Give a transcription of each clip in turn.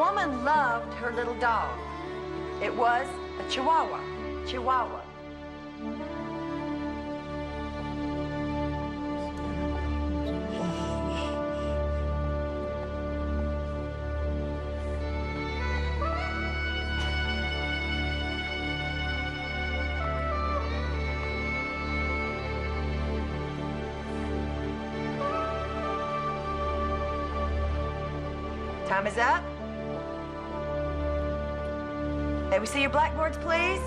woman loved her little dog. It was a Chihuahua. Chihuahua. May we see your blackboards, please?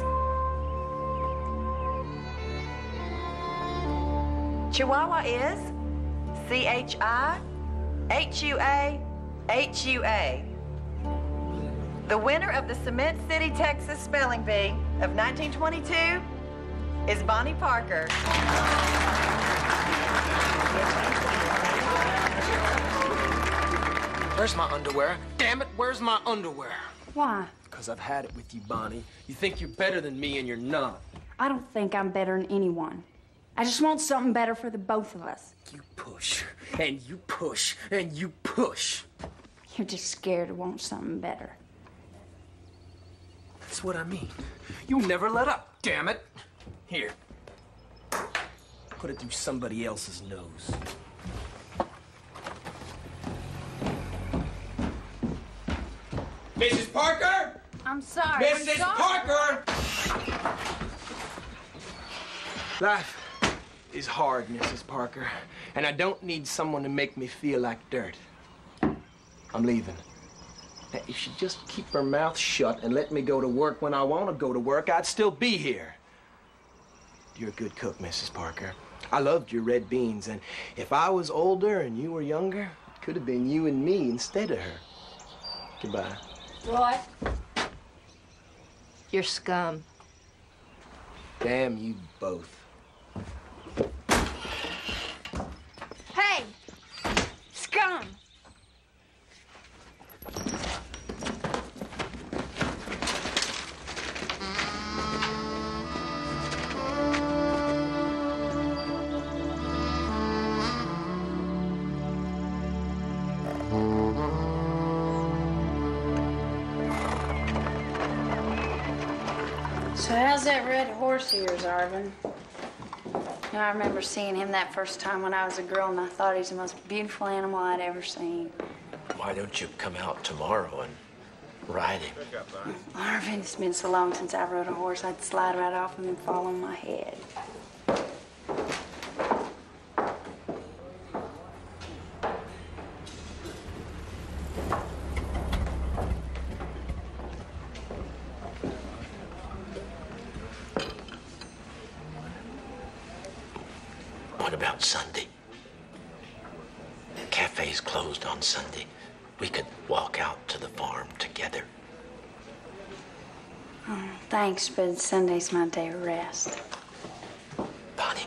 Chihuahua is C-H-I-H-U-A-H-U-A. The winner of the Cement City, Texas Spelling Bee of 1922 is Bonnie Parker. Where's my underwear? Damn it, where's my underwear? Why? Because I've had it with you, Bonnie. You think you're better than me, and you're not. I don't think I'm better than anyone. I just want something better for the both of us. You push, and you push, and you push. You're just scared to want something better. That's what I mean. You never let up, damn it. Here. Put it through somebody else's nose. Mrs. Parker! I'm sorry. Mrs. Parker! Life is hard, Mrs. Parker, and I don't need someone to make me feel like dirt. I'm leaving. Now, if she'd just keep her mouth shut and let me go to work when I want to go to work, I'd still be here. You're a good cook, Mrs. Parker. I loved your red beans, and if I was older and you were younger, it could have been you and me instead of her. Goodbye. What? You're scum. Damn you both. Red horse of yours, Arvin? You know, I remember seeing him that first time when I was a girl, and I thought he was the most beautiful animal I'd ever seen. Why don't you come out tomorrow and ride him? Arvin, it's been so long since I rode a horse, I'd slide right off him and fall on my head. What about Sunday? The cafe's closed on Sunday. We could walk out to the farm together. Oh, thanks, but Sunday's my day of rest. Bonnie,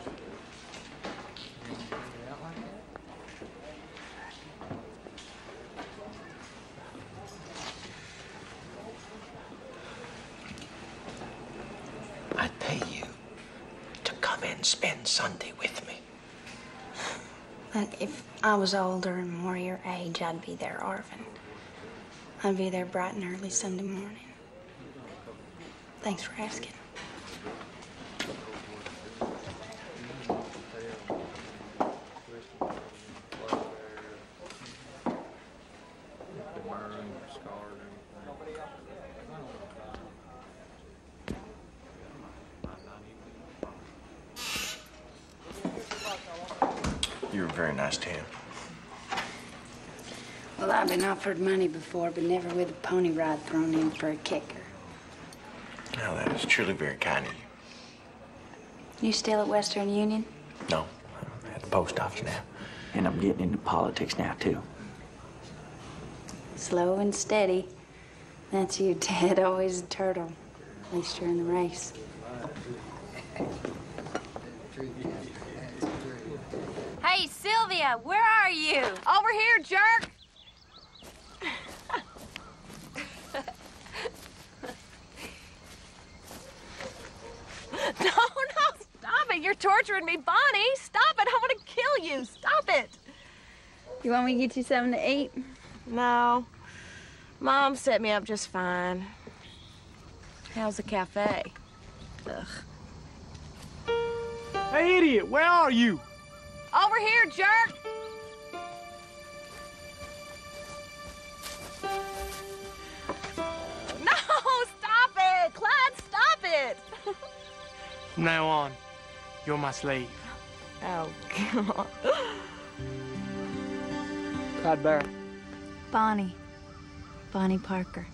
I'd pay you to come and spend Sunday with me. Look, if I was older and more your age, I'd be there, Arvin. I'd be there bright and early Sunday morning. Thanks for asking. You were very nice to him. Well, I've been offered money before, but never with a pony ride thrown in for a kicker. Now, that is truly very kind of you. You still at Western Union? No, I'm at the post office now. And I'm getting into politics now, too. Slow and steady. That's you, Ted. Always a turtle. At least you're in the race. Hey, Sylvia, where are you? Over here, jerk! no, no, stop it. You're torturing me, Bonnie. Stop it. I want to kill you. Stop it. You want me to get you something to eat? No. Mom set me up just fine. How's the cafe? Ugh. Hey, idiot, where are you? Over here, jerk! No, stop it! Clyde, stop it! From now on, you're my slave. Oh, God. Clyde Barrow. Bonnie. Bonnie Parker.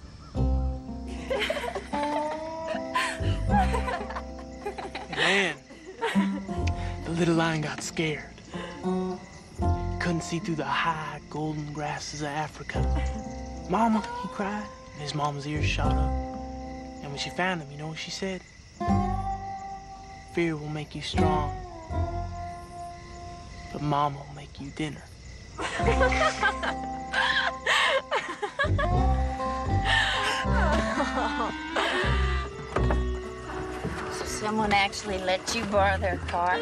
Man, the little lion got scared. Couldn't see through the high golden grasses of Africa. Mama, he cried, and his mama's ears shot up. And when she found him, you know what she said? Fear will make you strong, but mama will make you dinner. So someone actually let you borrow their car?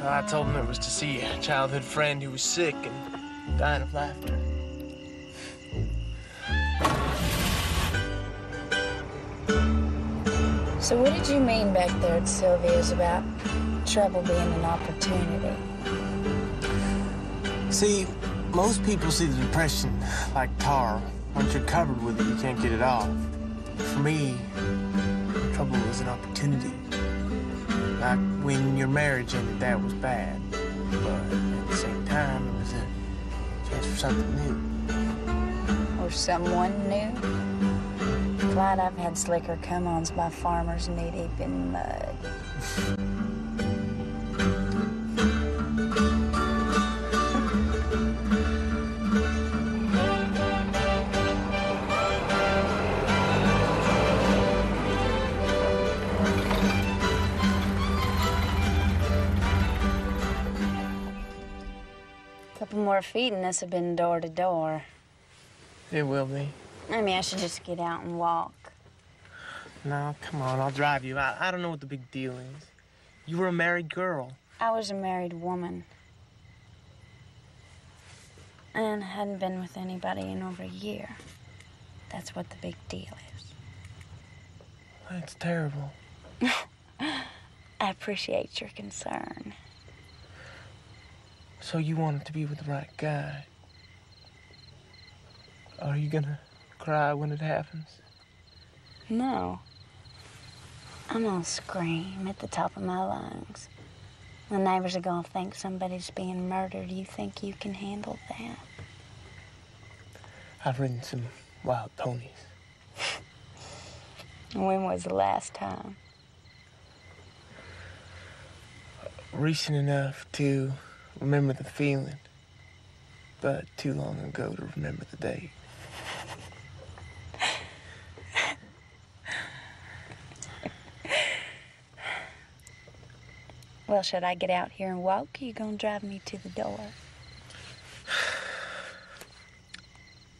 I told them it was to see a childhood friend who was sick and dying of laughter. So what did you mean back there at Sylvia's about trouble being an opportunity? See, most people see the depression like tar. Once you're covered with it, you can't get it off. For me, trouble was an opportunity. Like when your marriage ended, that was bad. But at the same time, it was a chance for something new. Or someone new? Clyde, I've had slicker come-ons by farmers knee-deep in mud. More this have been door to door. It will be. Maybe I should just get out and walk. No, come on, I'll drive you. I, I don't know what the big deal is. You were a married girl. I was a married woman. And hadn't been with anybody in over a year. That's what the big deal is. That's terrible. I appreciate your concern. So you wanted to be with the right guy. Are you gonna cry when it happens? No. I'm gonna scream at the top of my lungs. The neighbors are gonna think somebody's being murdered. You think you can handle that? I've ridden some wild ponies. When was the last time? Recent enough to remember the feeling, but too long ago to remember the date. Well, should I get out here and walk? Or you gonna drive me to the door?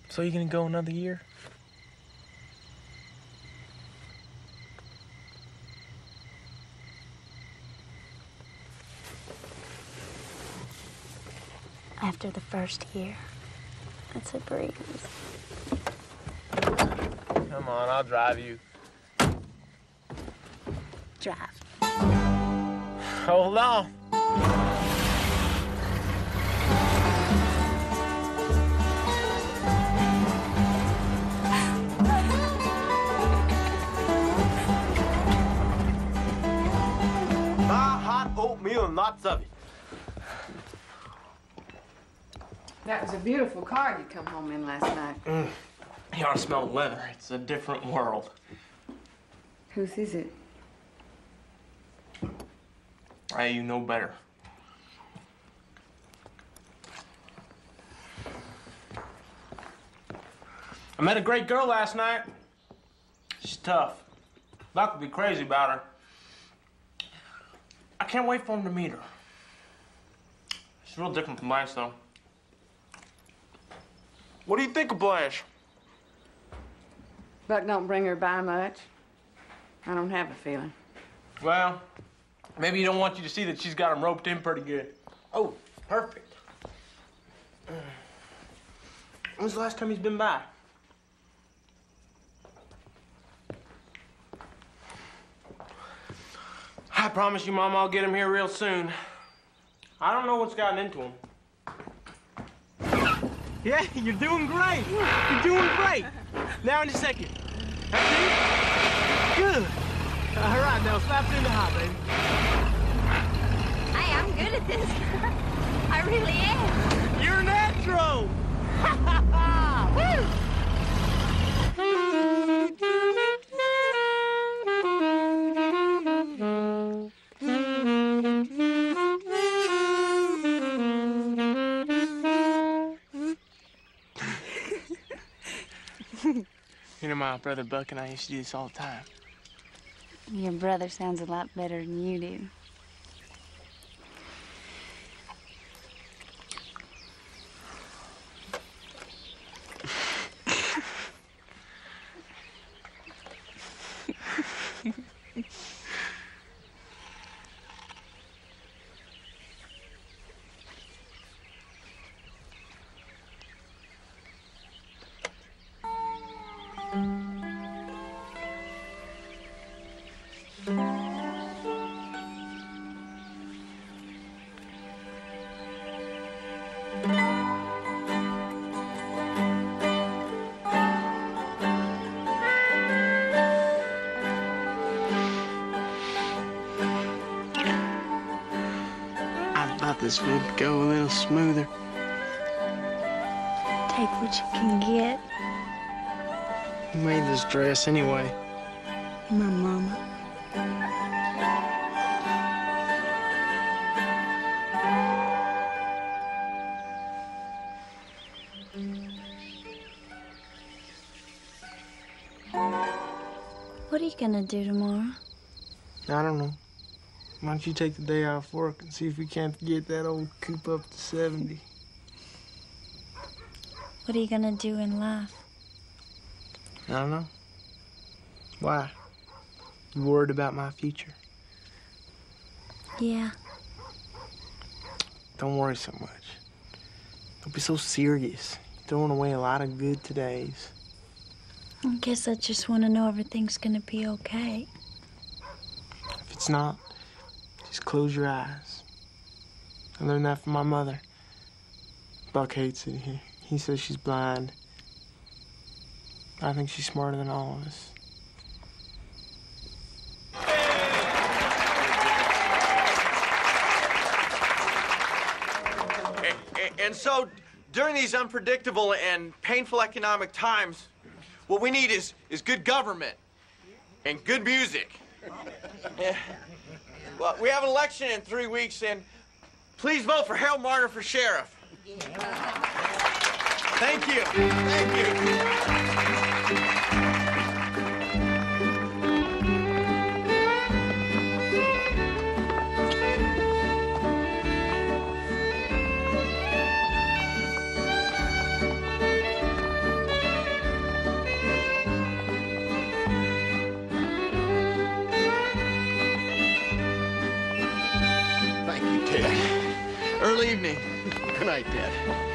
So you gonna go another year? After the first year, it's a breeze. Come on, I'll drive you. Drive. Hold on. My hot oatmeal and lots of it. That was a beautiful car you come home in last night. You ought to smell leather. It's a different world. Whose is it? Hey, you know better. I met a great girl last night. She's tough. Doc would be crazy about her. I can't wait for him to meet her. She's real different from Blanche, though. What do you think of Blanche? Buck don't bring her by much. I don't have a feeling. Well, maybe he don't want you to see that she's got him roped in pretty good. Oh, perfect. When's the last time he's been by? I promise you, Mom, I'll get him here real soon. I don't know what's gotten into him. Yeah, you're doing great. You're doing great. Now in a second. That's it? Good. All right, now slap it in the hot, baby. Hey, I'm good at this. I really am. You're natural. Woo! My brother Buck and I used to do this all the time. Your brother sounds a lot better than you do. This would go a little smoother. Take what you can get. Who made this dress anyway? My mama. Gonna do tomorrow? I don't know. Why don't you take the day off work and see if we can't get that old coop up to 70? What are you gonna do in life? I don't know. Why? You worried about my future? Yeah. Don't worry so much. Don't be so serious. You're throwing away a lot of good todays. I guess I just want to know everything's gonna be okay. If it's not, just close your eyes. I learned that from my mother. Buck hates it. He, he says she's blind. I think she's smarter than all of us. And, and so, during these unpredictable and painful economic times, what we need is, is good government and good music. Yeah. Well, we have an election in three weeks, and please vote for Harold Marner for sheriff. Thank you. Thank you. Good night, Ted.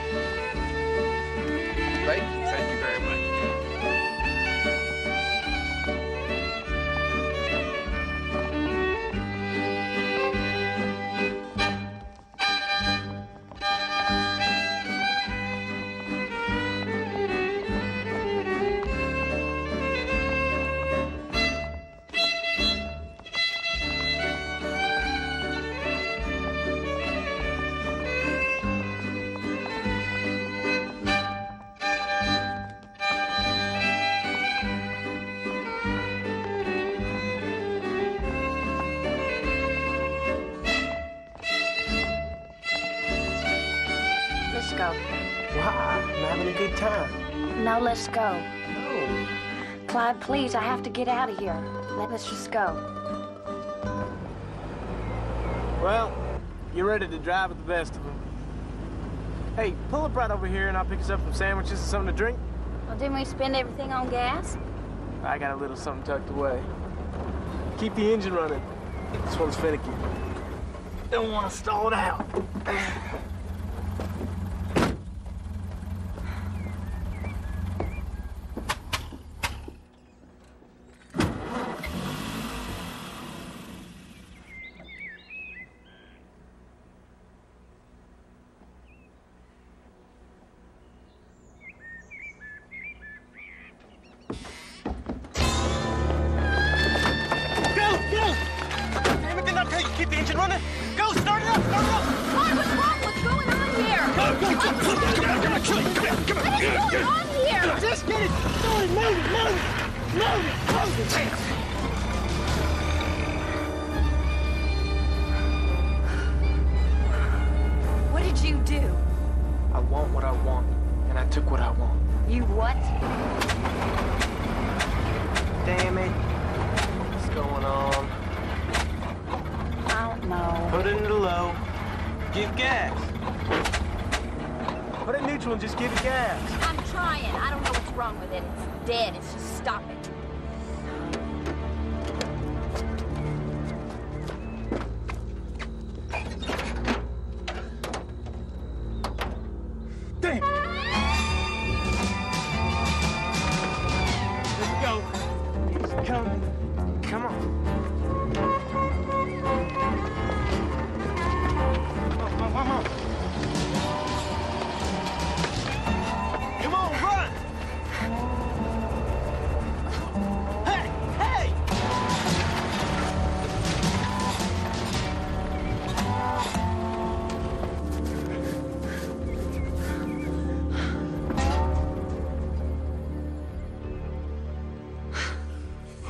Time. No, let's go. No. Clyde, please, I have to get out of here. Let us just go. Well, you're ready to drive with the best of them. Hey, pull up right over here and I'll pick us up some sandwiches and something to drink. Well, didn't we spend everything on gas? I got a little something tucked away. Keep the engine running. This one's finicky. Don't want to stall it out.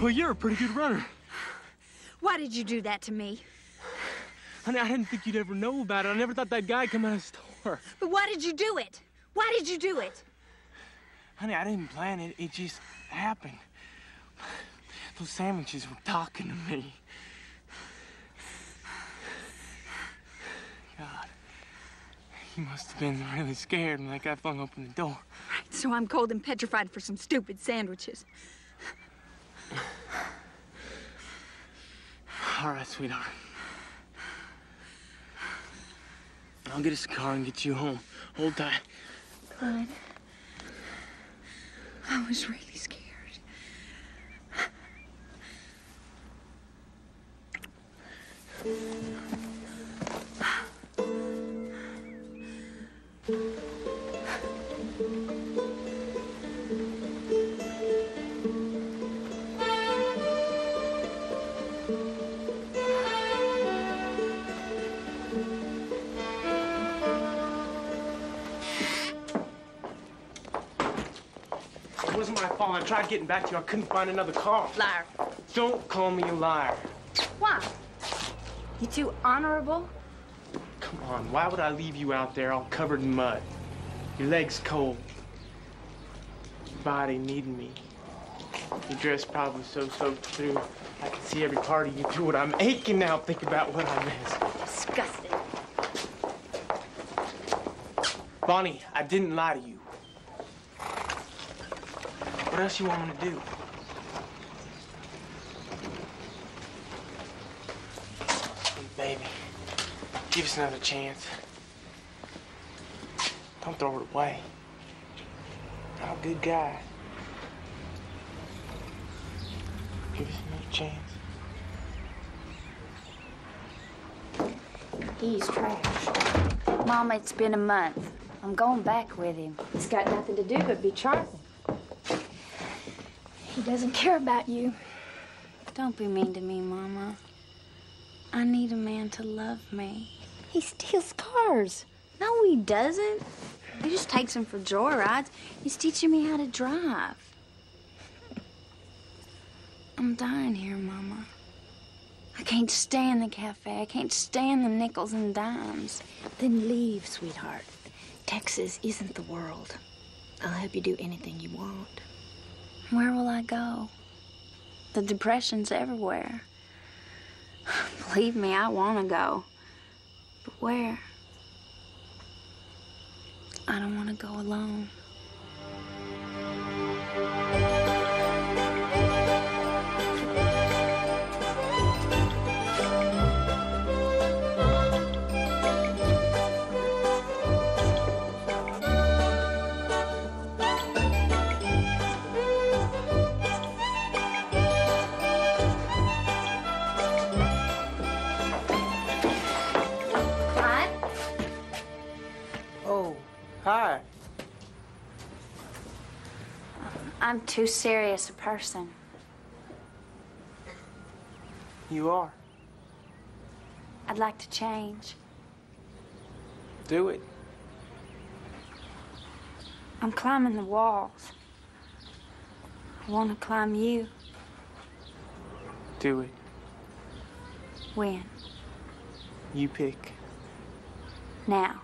Well, you're a pretty good runner. Why did you do that to me? Honey, I didn't think you'd ever know about it. I never thought that guy come out of the store. But why did you do it? Why did you do it? Honey, I didn't plan it. It just happened. Those sandwiches were talking to me. God, he must have been really scared when that guy flung open the door. Right, So I'm cold and petrified for some stupid sandwiches. All right, sweetheart. I'll get a car and get you home. Hold tight. Clyde, I was really scared. Tried getting back to you. I couldn't find another car. Liar. Don't call me a liar. Why? You too honorable? Come on, why would I leave you out there all covered in mud? Your legs cold. Your body needing me. Your dress probably so soaked through. I can see every part of you through it. I'm aching now thinking about what I missed. Disgusting. Bonnie, I didn't lie to you. What else you want me to do? Sweet baby, give us another chance. Don't throw it away. I'm a good guy. Give us another chance. He's trash. Mama, it's been a month. I'm going back with him. It's got nothing to do but be charming. He doesn't care about you. Don't be mean to me, Mama. I need a man to love me. He steals cars. No, he doesn't. He just takes them for joyrides. He's teaching me how to drive. I'm dying here, Mama. I can't stand the cafe. I can't stand the nickels and dimes. Then leave, sweetheart. Texas isn't the world. I'll help you do anything you want. Where will I go? The depression's everywhere. Believe me, I want to go. But where? I don't want to go alone. I'm too serious a person. You are. I'd like to change. Do it. I'm climbing the walls. I want to climb you. Do it. When? You pick. Now.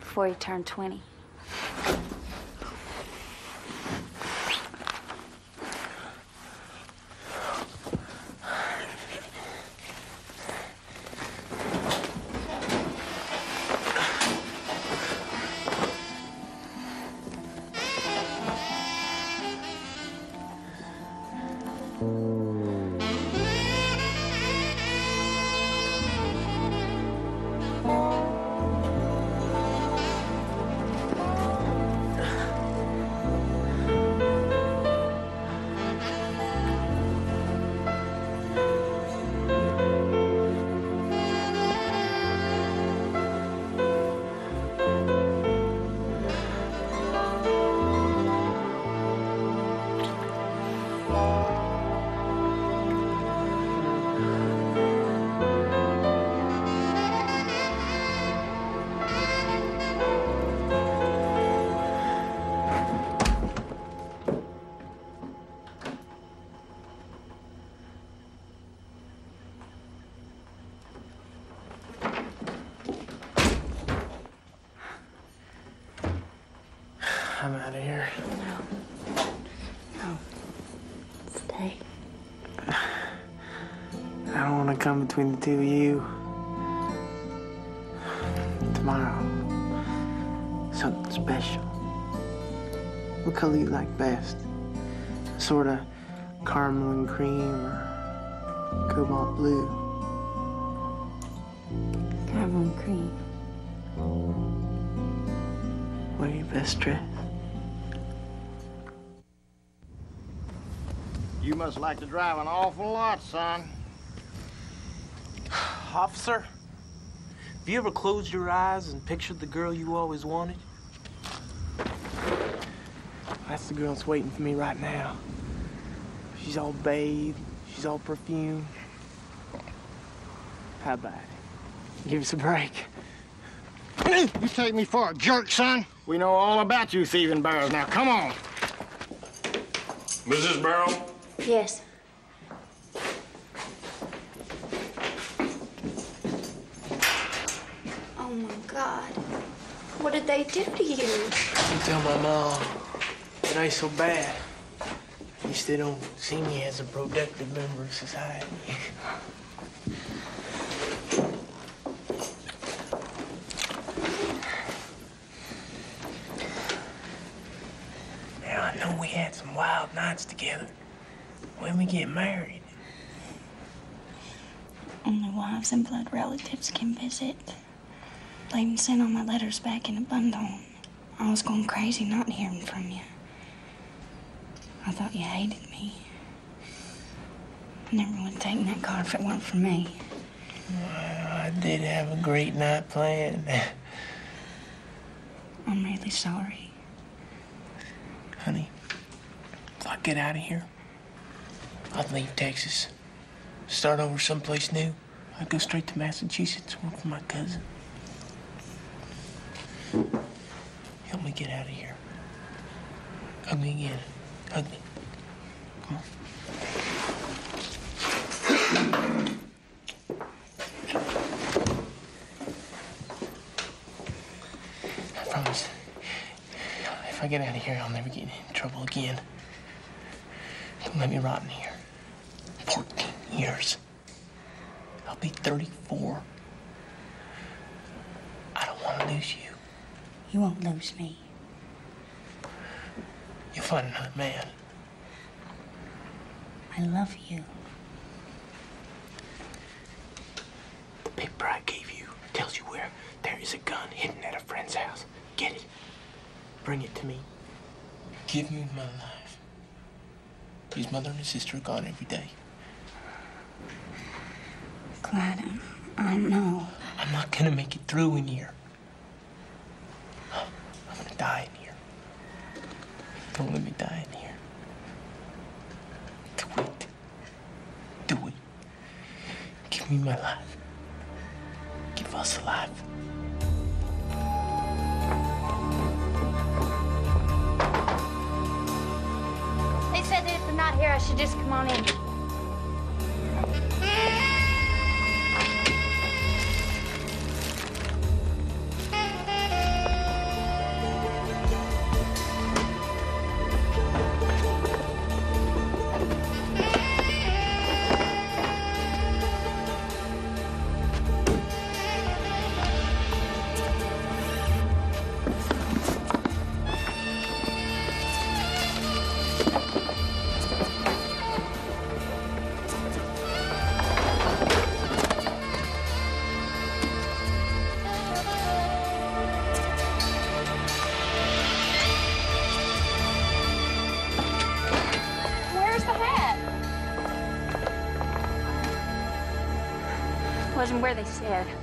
Before you turn 20. Between the two of you. Tomorrow, something special. What color you like best? Sort of caramel and cream or cobalt blue? Caramel and cream. Wear your best dress. You must like to drive an awful lot, son. Officer, have you ever closed your eyes and pictured the girl you always wanted? That's the girl that's waiting for me right now. She's all bathed. She's all perfumed. How about it? Give us a break. You take me for a jerk, son? We know all about you thieving Barrows. Now, come on. Mrs. Barrow? Yes. Oh my God. What did they do to you? You tell my mom it ain't so bad. Least they don't see me as a productive member of society. Now, I know we had some wild nights together. When we get married, Only wives and blood relatives can visit. They even sent all my letters back in a bundle. I was going crazy not hearing from you. I thought you hated me. I never would have taken that car if it weren't for me. Well, I did have a great night planned. I'm really sorry. Honey, if I get out of here, I'd leave Texas. Start over someplace new. I'd go straight to Massachusetts, work for my cousin. Help me get out of here. Hug me again. Hug me. Come on. I promise. If I get out of here, I'll never get in trouble again. Don't let me rot in here. 14 years. I'll be 34. I don't want to lose you. You won't lose me. You'll find another man. I love you. The paper I gave you tells you where there is a gun hidden at a friend's house. Get it. Bring it to me. Give me my life. His mother and his sister are gone every day. Glad I know. I'm not gonna make it through in here. Die in here. Don't let me die in here. Do it. Do it. Give me my life. Give us alive. They said that if they're not here, I should just come on in. Wasn't where they said.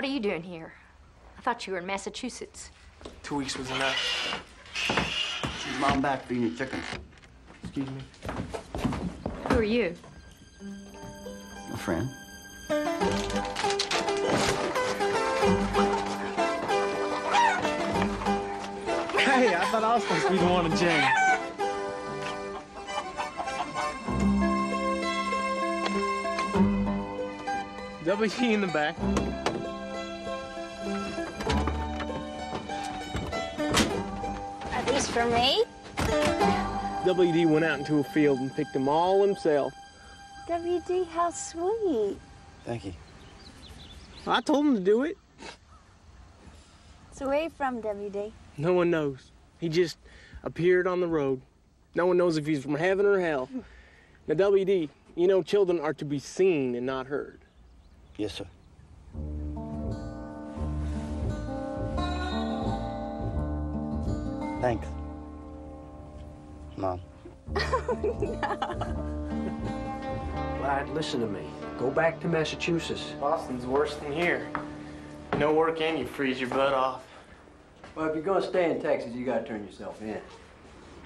What are you doing here? I thought you were in Massachusetts. Two weeks was enough. She's mom back feeding your chickens. Excuse me. Who are you? A friend. Hey, I thought I was supposed to be the one to Jane. WD in the back. For me? WD went out into a field and picked them all himself. WD, how sweet. Thank you. I told him to do it. So where are you from, WD? No one knows. He just appeared on the road. No one knows if he's from heaven or hell. Now, WD, you know children are to be seen and not heard. Yes, sir. Thanks. Mom. Clyde, listen to me. Go back to Massachusetts. Boston's worse than here. No work and you freeze your butt off. Well, if you're gonna stay in Texas, you gotta turn yourself in.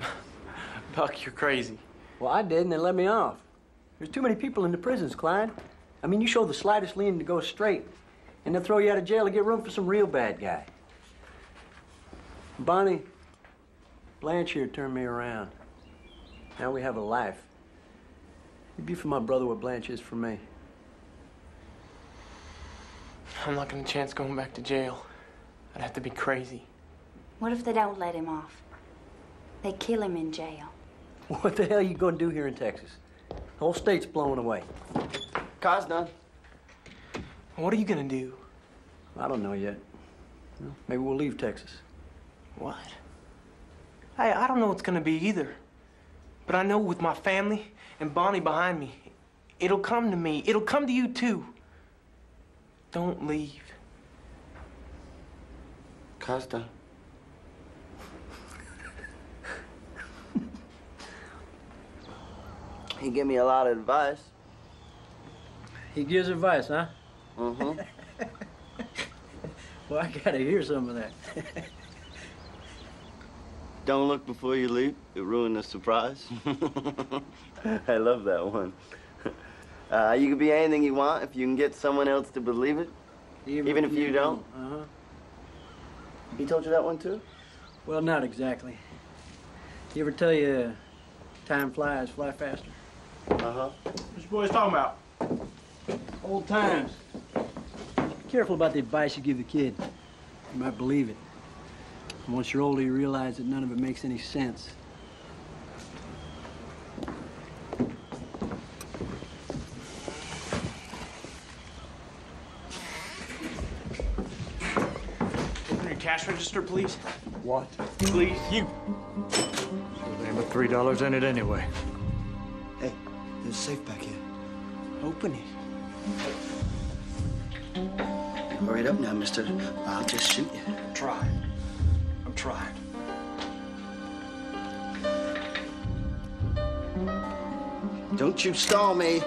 Buck, you're crazy. Well, I did, and they let me off. There's too many people in the prisons, Clyde. I mean, you show the slightest leaning to go straight, and they'll throw you out of jail to get room for some real bad guy. Bonnie, Blanche here turned me around. Now we have a life. You'd be for my brother what Blanche is for me. I'm not gonna chance going back to jail. I'd have to be crazy. What if they don't let him off? They kill him in jail. What the hell are you gonna do here in Texas? The whole state's blowing away. Car's done. What are you gonna do? I don't know yet. Maybe we'll leave Texas. What? I, I don't know what's gonna be either. But I know with my family and Bonnie behind me, it'll come to me. It'll come to you too. Don't leave. Costa. he gave me a lot of advice. He gives advice, huh? Mm-hmm. Well, I gotta hear some of that. Don't look before you leap. It ruined the surprise. I love that one. Uh, you can be anything you want if you can get someone else to believe it, even, if you don't. Uh-huh. He told you that one too? Well, not exactly. You ever tell you uh, time flies, fly faster? Uh-huh. What's your boys talking about? Old times. Be careful about the advice you give the kid. You might believe it. And once you're older, you realize that none of it makes any sense. Open your cash register, please. What? Please. You. They put three dollars in it anyway. Hey, there's a safe back here. Open it. Hurry it up now, mister. I'll just shoot you. Try. I'm. Don't you stall me.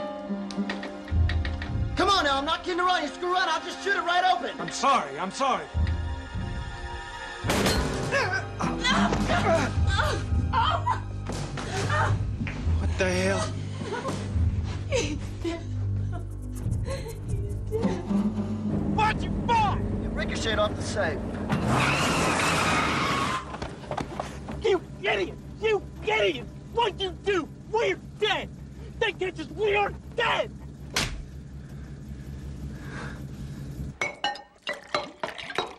Come on now, I'm not kidding around. You screw around, I'll just shoot it right open. I'm sorry. I'm sorry. What the hell? What you for? You ricocheted off the safe. You idiot! You idiot! What'd you do? We're dead! They catch us, we are dead!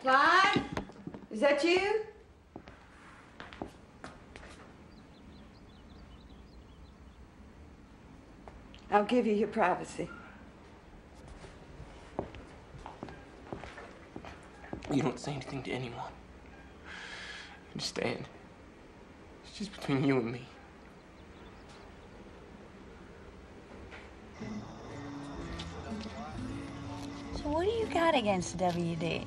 Clyde? Is that you? I'll give you your privacy. You don't say anything to anyone. Understand? It's just between you and me. So what do you got against WD?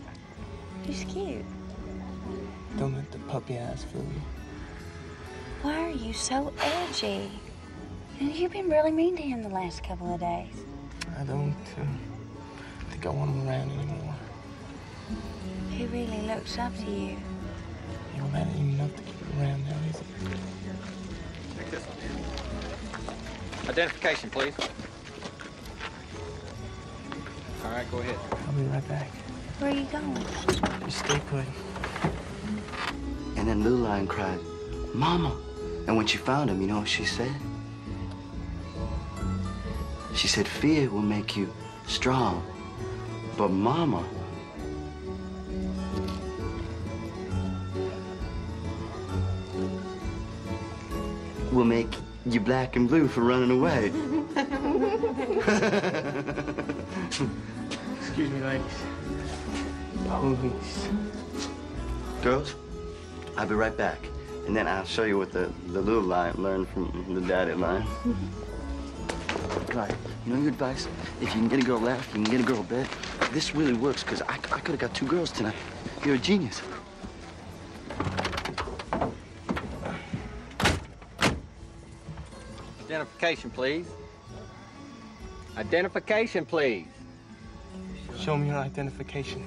He's cute. Don't let the puppy eyes fool you. Why are you so edgy? And you've been really mean to him the last couple of days. I don't uh, think I want him around anymore. He really looks up to you. You know, that ain't enough to keep him around now, is it? Take this one. Identification, please. All right, go ahead. I'll be right back. Where are you going? Just stay put. And then Lou Lion cried, Mama. And when she found him, you know what she said? She said, fear will make you strong. But Mama, will make you black and blue for running away. Excuse me, ladies. Police. Girls, I'll be right back. And then I'll show you what the, the little lion learned from the daddy lion. Right. You know your advice? If you can get a girl laugh, you can get a girl bed. This really works, because I, I could have got two girls tonight. You're a genius. Identification, please. Identification, please. Show me your identification.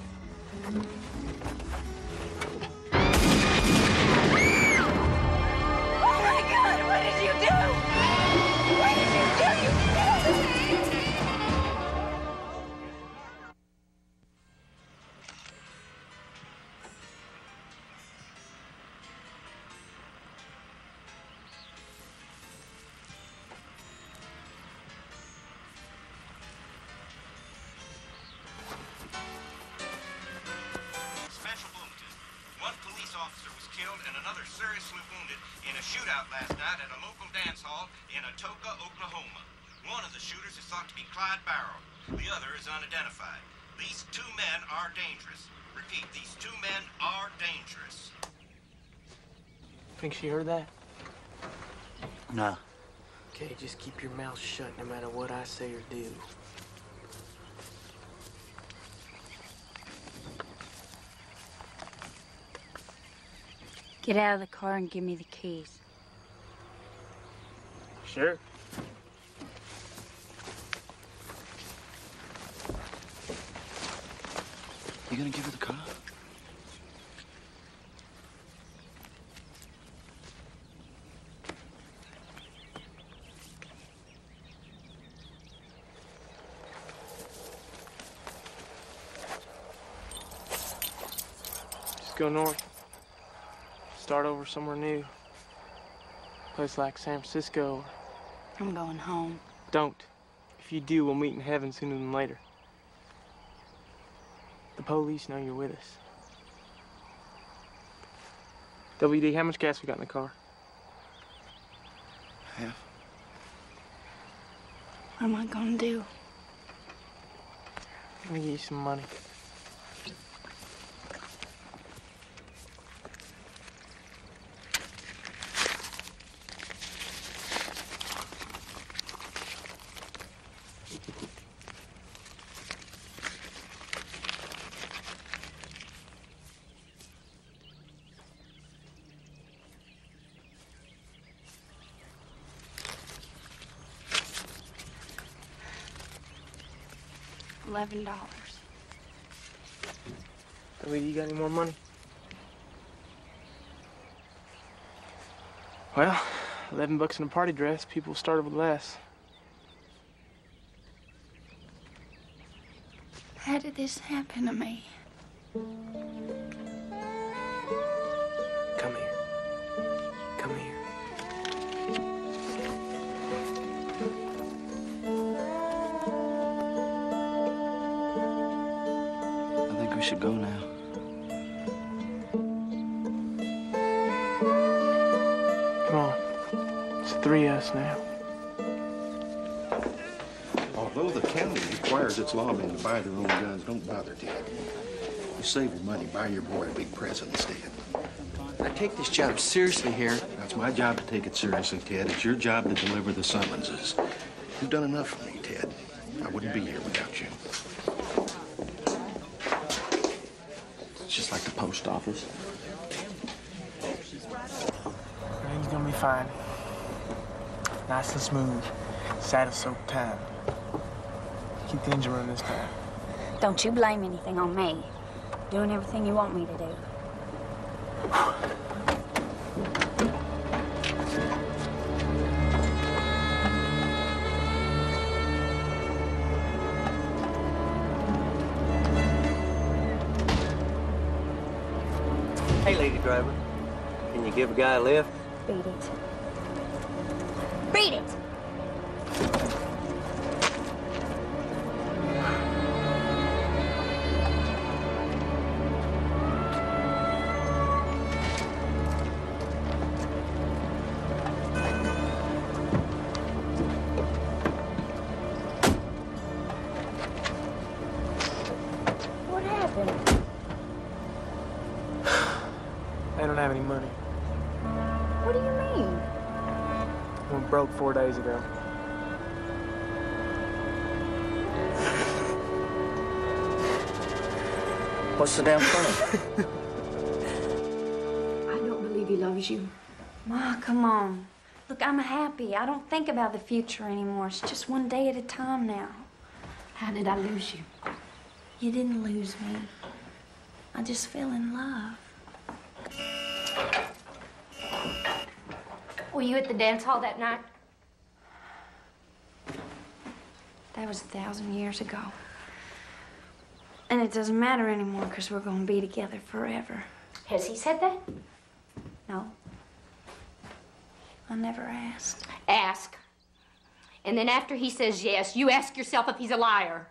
Think she heard that? Nah. Okay, just keep your mouth shut no matter what I say or do. Get out of the car and give me the keys. Sure. You gonna give her the car? Go north. Start over somewhere new. Place like San Francisco. I'm going home. Don't. If you do, we'll meet in heaven sooner than later. The police know you're with us. WD, how much gas we got in the car? Half. What am I gonna do? Let me get you some money. Eleven dollars. Lady, you got any more money? Well, 11 bucks in a party dress. People started with less. How did this happen to me? Requires its lawmen to buy their own guns, don't bother, Ted. You save your money, buy your boy a big present instead. I take this job seriously here. That's my job to take it seriously, Ted. It's your job to deliver the summonses. You've done enough for me, Ted. I wouldn't be here without you. It's just like the post office. Everything's gonna be fine. Nice and smooth. Saddle soaked time. Keep the engine running this time. Don't you blame anything on me. Doing everything you want me to do. Hey, lady driver. Can you give a guy a lift? Beat it. Four days ago. What's the damn funny? I don't believe he loves you. Ma, come on. Look, I'm happy. I don't think about the future anymore. It's just one day at a time now. How did I lose you? You didn't lose me. I just fell in love. Were you at the dance hall that night? That was a thousand years ago. And it doesn't matter anymore because we're going to be together forever. Has he said that? No. I never asked. Ask. And then after he says yes, you ask yourself if he's a liar.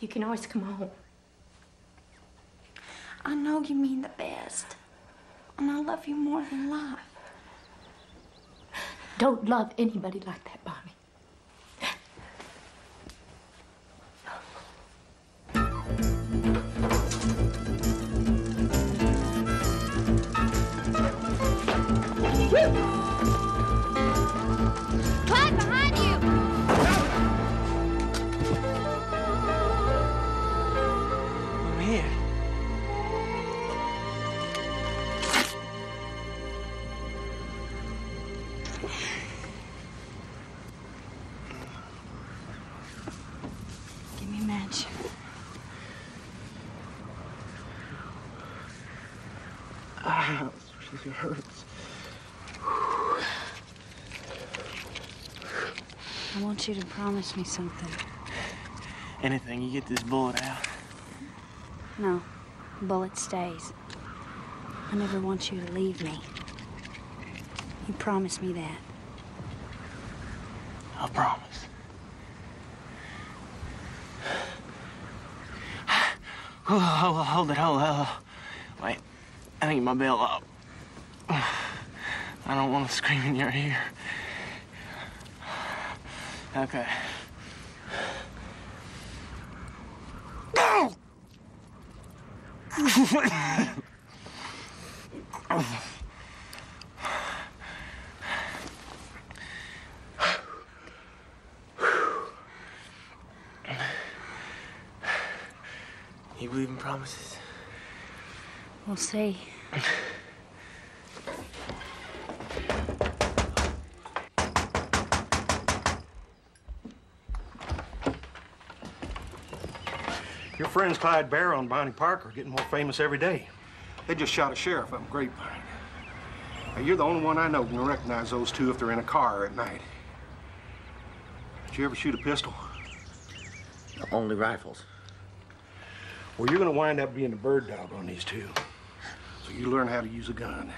You can always come home. I know you mean the best. And I love you more than life. Don't love anybody like that, Bonnie. Want you to promise me something. Anything, you get this bullet out. No, bullet stays. I never want you to leave me. You promise me that. I'll promise. Hold, hold, hold it, hold, hold. Wait, I need my belt up. I don't want to scream in your ear. Okay. No! You believe in promises? We'll see. Friends Clyde Barrow and Bonnie Parker are getting more famous every day. They just shot a sheriff up in Grapevine. Now, you're the only one I know can recognize those two if they're in a car at night. Did you ever shoot a pistol? Only rifles. Well, you're gonna wind up being a bird dog on these two. So you learn how to use a gun.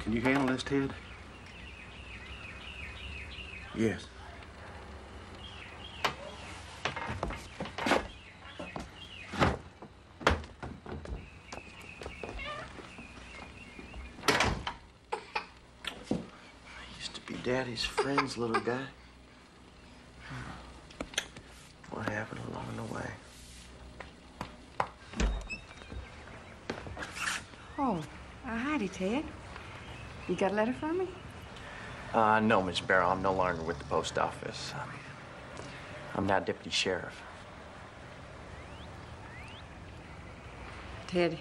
Can you handle this, Ted? Yes. Used to be Daddy's friend's little guy. What happened along the way? Oh, uh, howdy, Ted. You got a letter from me? Uh, no, Miss Barrow, I'm no longer with the post office. Um, I'm now deputy sheriff. Ted,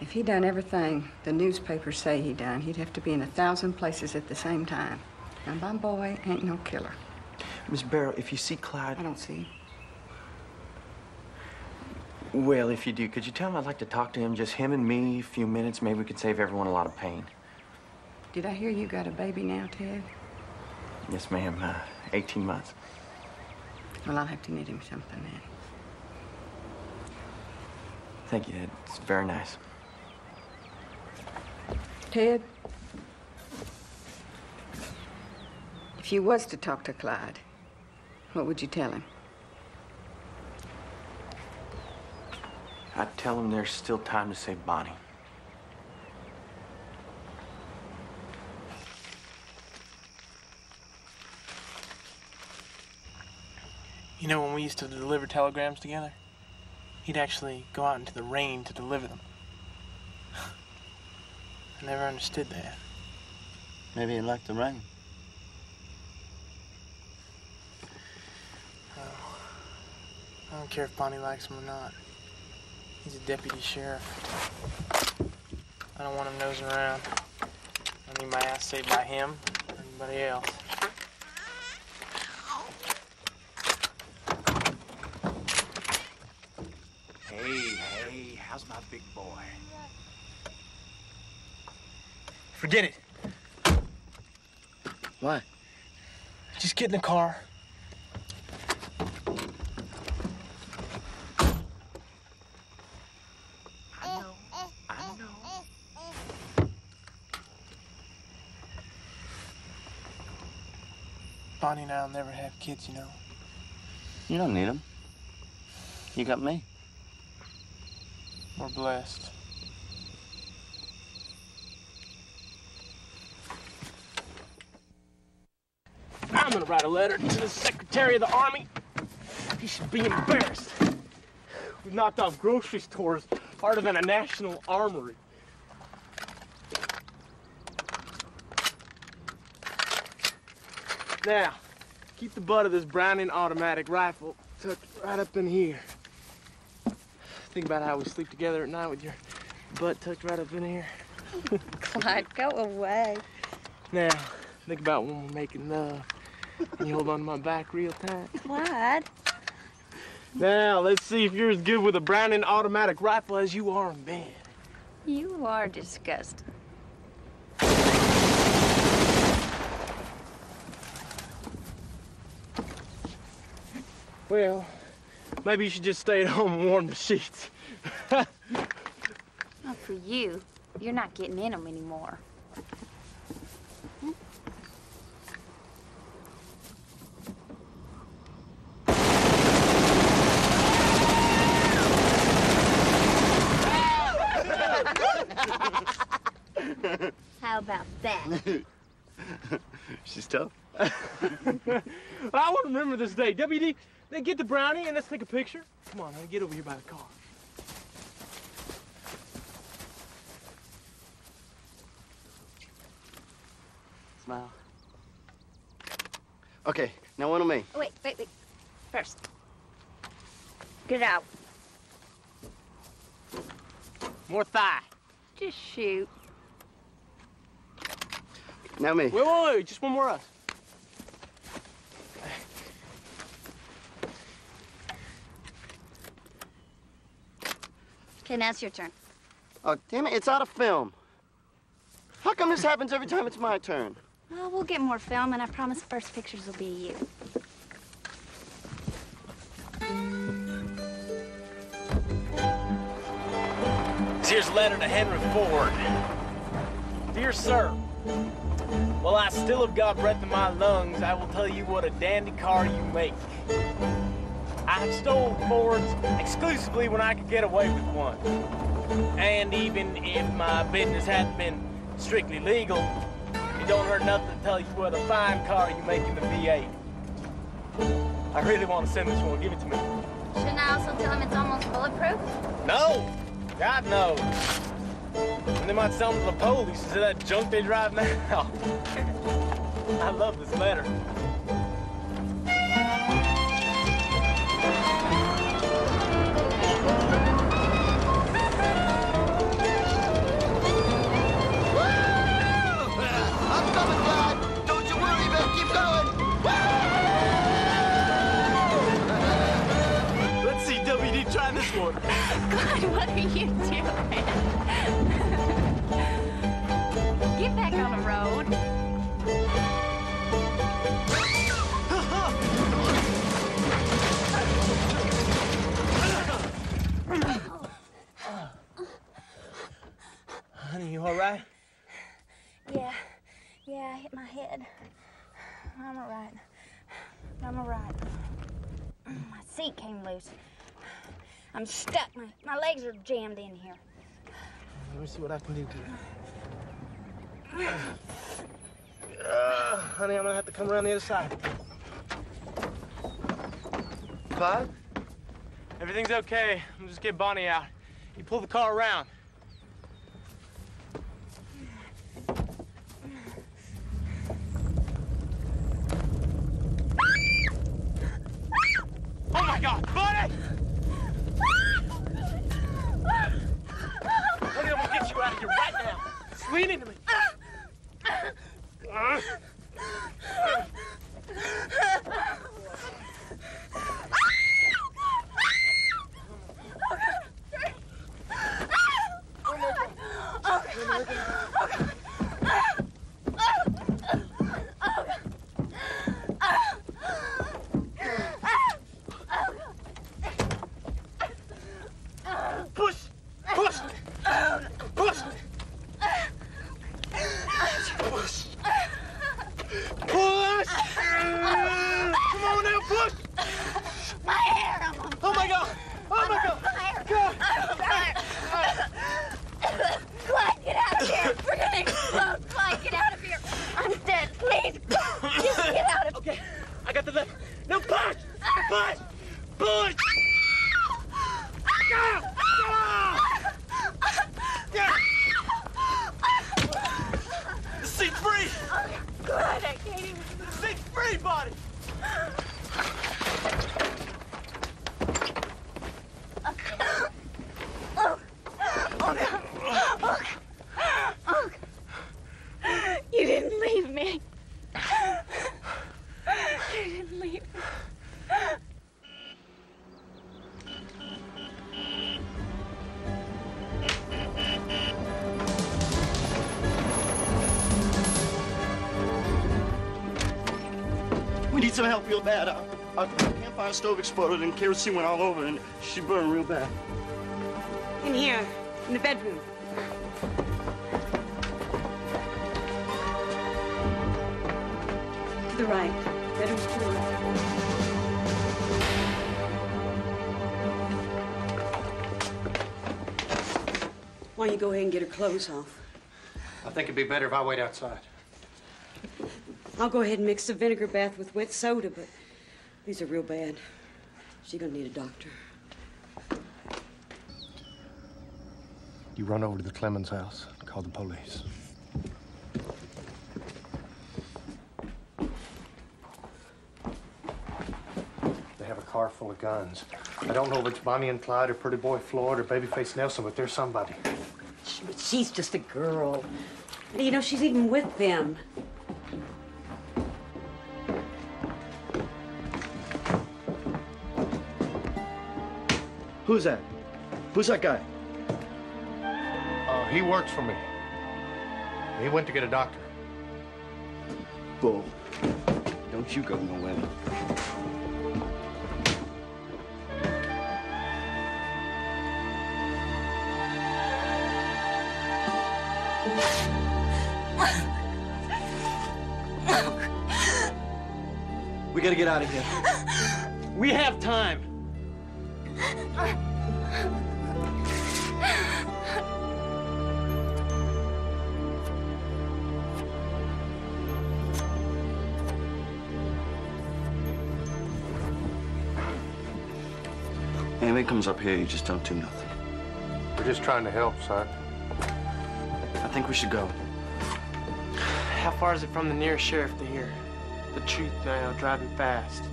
if he'd done everything the newspapers say he done, he'd have to be in a thousand places at the same time. My boy ain't no killer. Miss Barrow, if you see Clyde. I don't see him. Well, if you do, could you tell him I'd like to talk to him? Just him and me, a few minutes. Maybe we could save everyone a lot of pain. Did I hear you got a baby now, Ted? Yes, ma'am. Uh, 18 months. Well, I'll have to knit him something then. Thank you, Ted. It's very nice. Ted, if you was to talk to Clyde, what would you tell him? I'd tell him there's still time to save Bonnie. You know when we used to deliver telegrams together? He'd actually go out into the rain to deliver them. I never understood that. Maybe he liked the rain. I don't care if Bonnie likes him or not. He's a deputy sheriff. I don't want him nosing around. I need my ass saved by him or anybody else. Hey, hey, how's my big boy? Forget it. Why? Just get in the car. Bonnie and I'll never have kids, you know. You don't need them. You got me. We're blessed. I'm gonna write a letter to the Secretary of the Army. He should be embarrassed. We've knocked off grocery stores harder than a national armory. Now, keep the butt of this Browning automatic rifle tucked right up in here. Think about how we sleep together at night with your butt tucked right up in here. Clyde, go away. Now, think about when we're making love. And you hold on to my back real tight. Clyde. Now, let's see if you're as good with a Browning automatic rifle as you are in bed. You are disgusting. Well, maybe you should just stay at home and warm the sheets. Not for you. You're not getting in them anymore. How about that? She's tough. I want to remember this day. WD, then get the brownie and let's take a picture. Come on, honey, get over here by the car. Smile. Okay, now one on me. Wait, wait, wait. First. Get out. More thigh. Just shoot. Now me. Wait, wait, wait. Just one more us. Okay, now it's your turn. Oh, damn it, it's out of film. How come this happens every time it's my turn? Well, we'll get more film, and I promise the first pictures will be you. Here's a letter to Henry Ford. Dear sir, while I still have got breath in my lungs, I will tell you what a dandy car you make. I have stolen Fords exclusively when I could get away with one. And even if my business hadn't been strictly legal, it don't hurt nothing to tell you what a fine car you make in the V8. I really want to send this one. Give it to me. Shouldn't I also tell him it's almost bulletproof? No! God, no. And they might sell them to the police instead of that junk they drive now. I love this letter. God, what are you doing? Get back on the road. Honey, you all right? Yeah, yeah, I hit my head. I'm all right. I'm all right. Mm, my seat came loose. I'm stuck. My, my legs are jammed in here. Let me see what I can do here. Uh, honey, I'm gonna have to come around the other side. Bud? Everything's okay. I'm just get Bonnie out. You pull the car around. Oh my God, Bonnie! Honey, I'm gonna get you out of here right now. Just lean into me. Push! Push! Push! Push! Push! Come on now, push! My hair! Oh my God! Oh my God! God! Clyde, get out of here! We're gonna explode! Clyde, get out of here! I'm dead. Please, just get out of Okay, I got the left. No, push! Push! Stove exploded and kerosene went all over and she burned real bad. In here, in the bedroom. To the right. Bedroom's to the right. Why don't you go ahead and get her clothes off? I think it'd be better if I wait outside. I'll go ahead and mix the vinegar bath with wet soda, but these are real bad. She's gonna need a doctor. You run over to the Clemens house and call the police. They have a car full of guns. I don't know if it's Bonnie and Clyde or Pretty Boy Floyd or Babyface Nelson, but there's somebody. But she's just a girl. You know, she's even with them. Who's that? Who's that guy? Uh, he works for me. He went to get a doctor. Bull. Don't you go nowhere. We gotta get out of here. We have time. Anything comes up here, you just don't do nothing. We're just trying to help, son. I think we should go. How far is it from the nearest sheriff to here? The truth now, driving fast.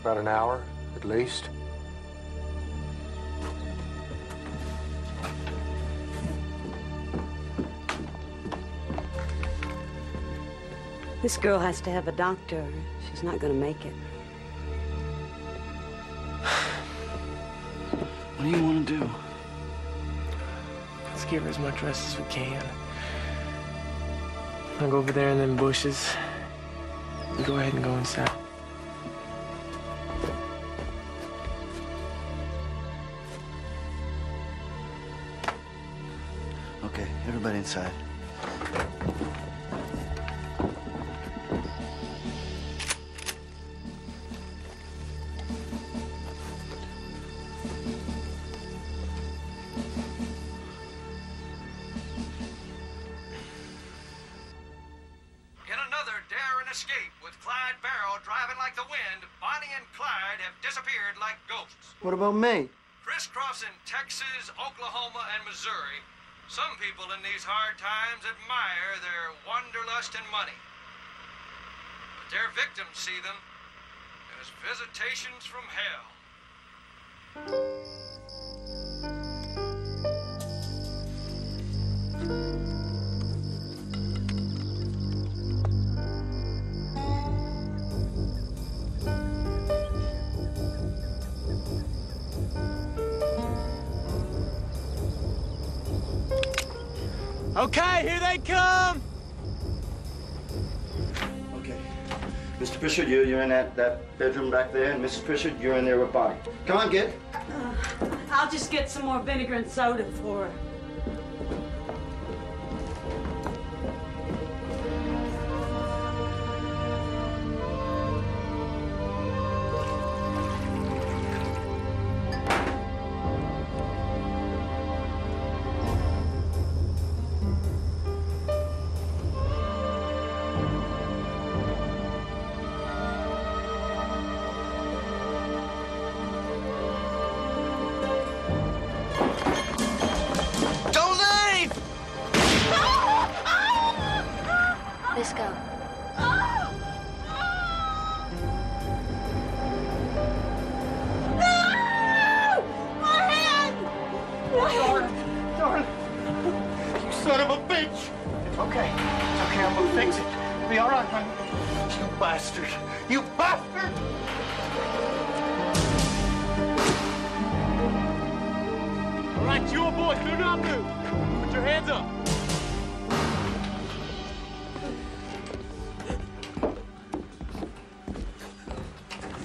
About an hour, at least. This girl has to have a doctor. She's not gonna make it. What do you want to do? Let's give her as much rest as we can. I'll go over there in them bushes. You go ahead and go inside. Okay, everybody inside. About me? Crisscrossing Texas, Oklahoma, and Missouri, some people in these hard times admire their wanderlust and money. But their victims see them as visitations from hell. Okay, here they come. Okay. Mr. Pritchard, you, you're in that, that bedroom back there, and Mrs. Pritchard, you're in there with Bonnie. Come on, kid. Uh, I'll just get some more vinegar and soda for her.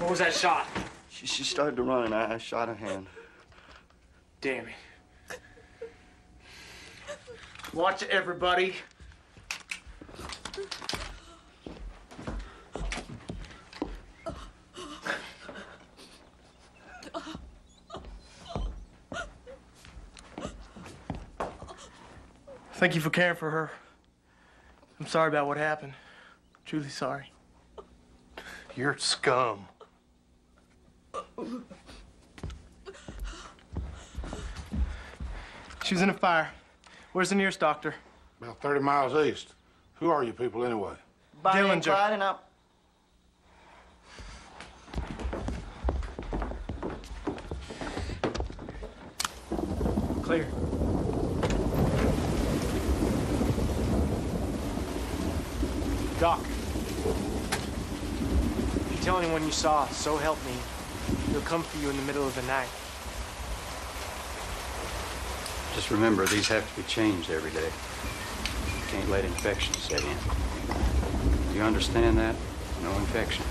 What was that shot? She, she started to run, and I, I shot her hand. Damn it. Watch it, everybody. Thank you for caring for her. I'm sorry about what happened. Truly sorry. You're scum. She was in a fire. Where's the nearest doctor? About 30 miles east. Who are you people anyway? Bonnie and Dillinger. Clyde and I... Clear. Doc. If you tell anyone you saw, so help me, he'll come for you in the middle of the night. Just remember, these have to be changed every day. You can't let infection set in. You understand that? No infection.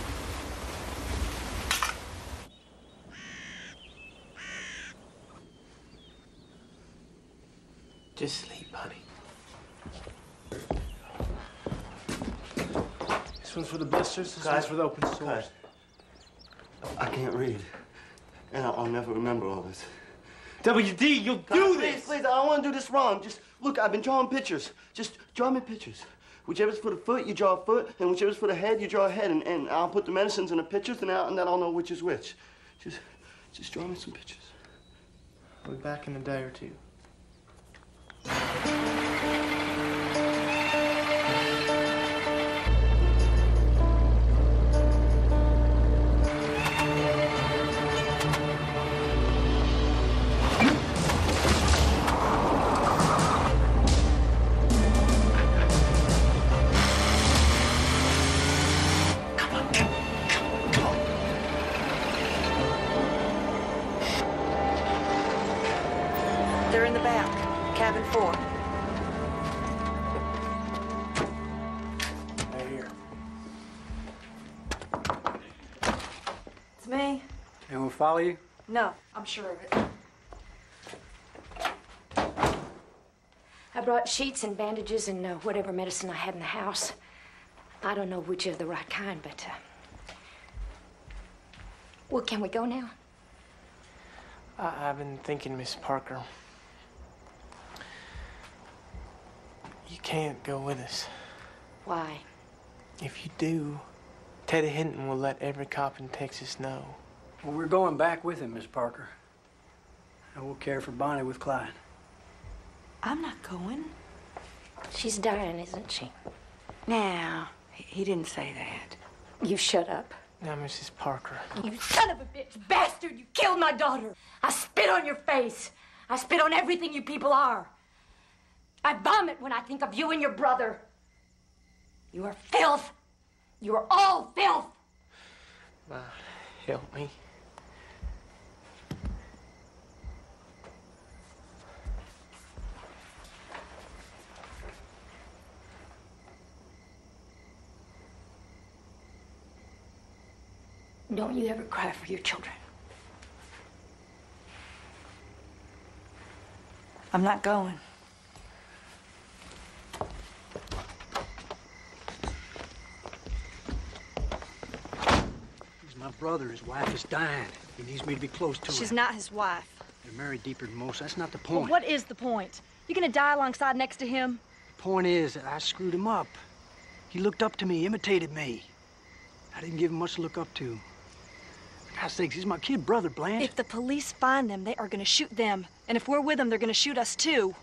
Just sleep, honey. This one's for the blisters, this one's for the open sores. I can't read. And I'll, I'll never remember all this. WD, you'll do do please, this! Please, I don't want to do this wrong. Just look, I've been drawing pictures. Just draw me pictures. Whichever's for the foot, you draw a foot, and whichever's for the head, you draw a head, and, and I'll put the medicines in the pictures, and, I'll, and then I'll know which is which. Just, just draw me some pictures. I'll be back in a day or two. I'm sure of it. I brought sheets and bandages and uh, whatever medicine I had in the house. I don't know which is the right kind, but. Uh... Well, can we go now? I, I've been thinking, Miss Parker. You can't go with us. Why? If you do, Teddy Hinton will let every cop in Texas know. Well, we're going back with him, Miss Parker. And we'll care for Bonnie with Clyde. I'm not going. She's dying, isn't she? Now, he he didn't say that. You shut up. Now, Mrs. Parker. You son of a bitch, bastard! You killed my daughter! I spit on your face! I spit on everything you people are! I vomit when I think of you and your brother! You are filth! You are all filth! Ma, help me. Don't you ever cry for your children. I'm not going. He's my brother. His wife is dying. He needs me to be close to her. She's not his wife. They're married deeper than most. That's not the Well, point. what is the point? You're gonna die alongside next to him? The point is that I screwed him up. He looked up to me, imitated me. I didn't give him much to look up to. God's sakes, he's my kid brother, Blanche. If the police find them, they are gonna shoot them. And if we're with them, they're gonna shoot us too.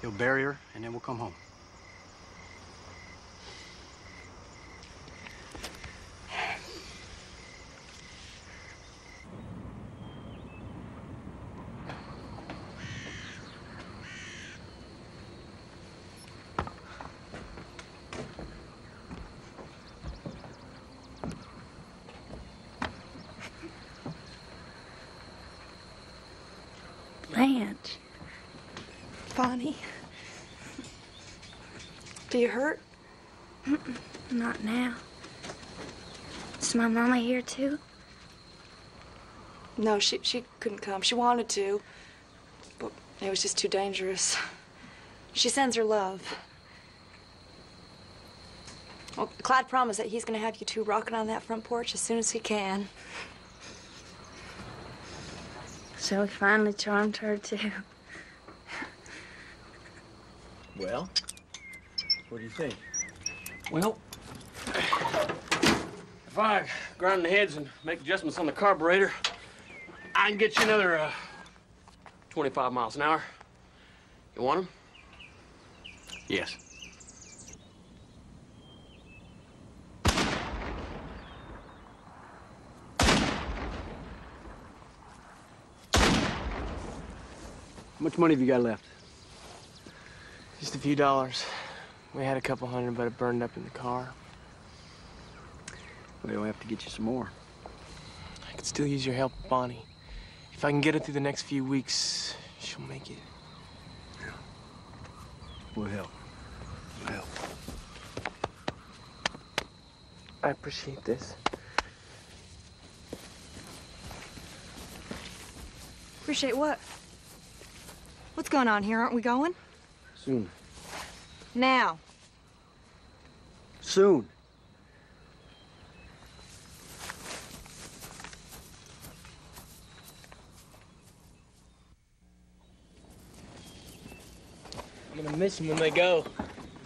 He'll bury her, and then we'll come home. Blanche. Bonnie. Do you hurt? Mm-mm, Not now. Is my mama here too? No, she she couldn't come. She wanted to, but it was just too dangerous. She sends her love. Well, Clyde promised that he's gonna have you two rocking on that front porch as soon as he can. So he finally charmed her too. Well, what do you think? Well, if I grind the heads and make adjustments on the carburetor, I can get you another uh, 25 miles an hour. You want them? Yes. How much money have you got left? Just a few dollars. We had a couple hundred, but it burned up in the car. We'll have to get you some more. I could still use your help, Bonnie. If I can get her through the next few weeks, she'll make it. We'll help. We'll help. I appreciate this. Appreciate what? What's going on here? Aren't we going? Soon. Now. Soon. I'm gonna miss them when they go,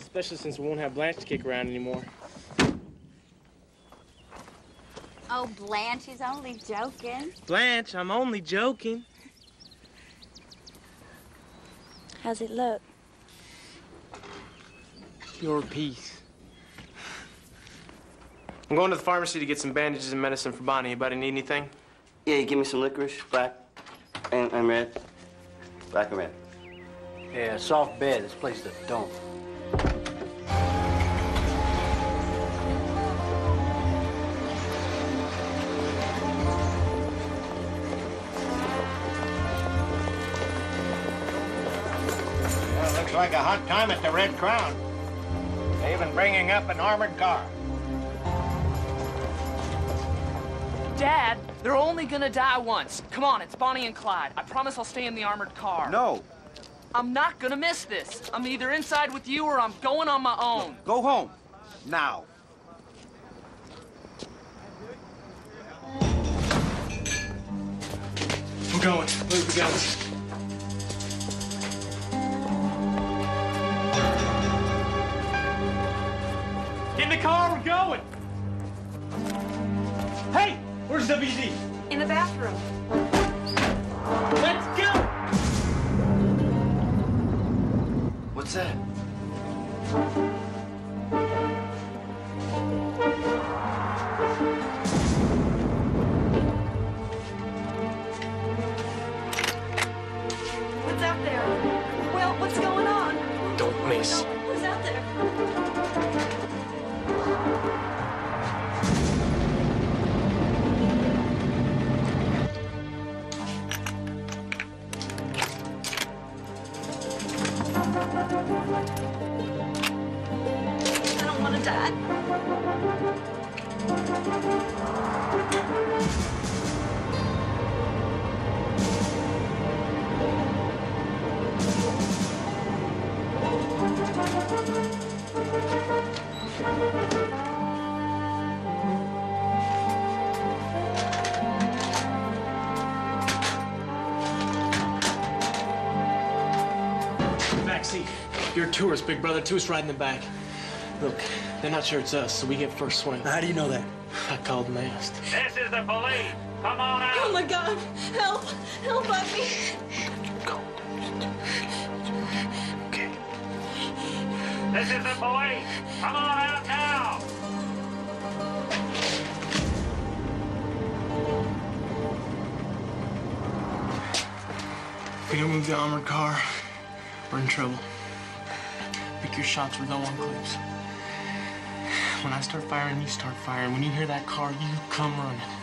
especially since we won't have Blanche to kick around anymore. Oh, Blanche, he's only joking. Blanche, I'm only joking. How's it look? Your piece. I'm going to the pharmacy to get some bandages and medicine for Bonnie. Anybody need anything? Yeah, you give me some licorice, black and, and red. Black and red. Yeah, soft bed. This place that don't. Well, looks like a hot time at the Red Crown. They're even bringing up an armored car. Dad, they're only gonna die once. Come on, it's Bonnie and Clyde. I promise I'll stay in the armored car. No. I'm not gonna miss this. I'm either inside with you or I'm going on my own. Go home. Now. We're going. Move the guns. Get in the car, we're going! Hey, where's WD? In the bathroom. Let's go! What's that? I don't want to die. You're a tourist, big brother. Tourists ride in the back. Look, they're not sure it's us, so we get first swing. How do you know that? I called Mast. This is the police. Come on out. Oh my God! Help! Help, Buffy! This is the police. Come on out now. If we don't move the armored car, we're in trouble. Your shots with no one close. When I start firing, you start firing. When you hear that car, you come running.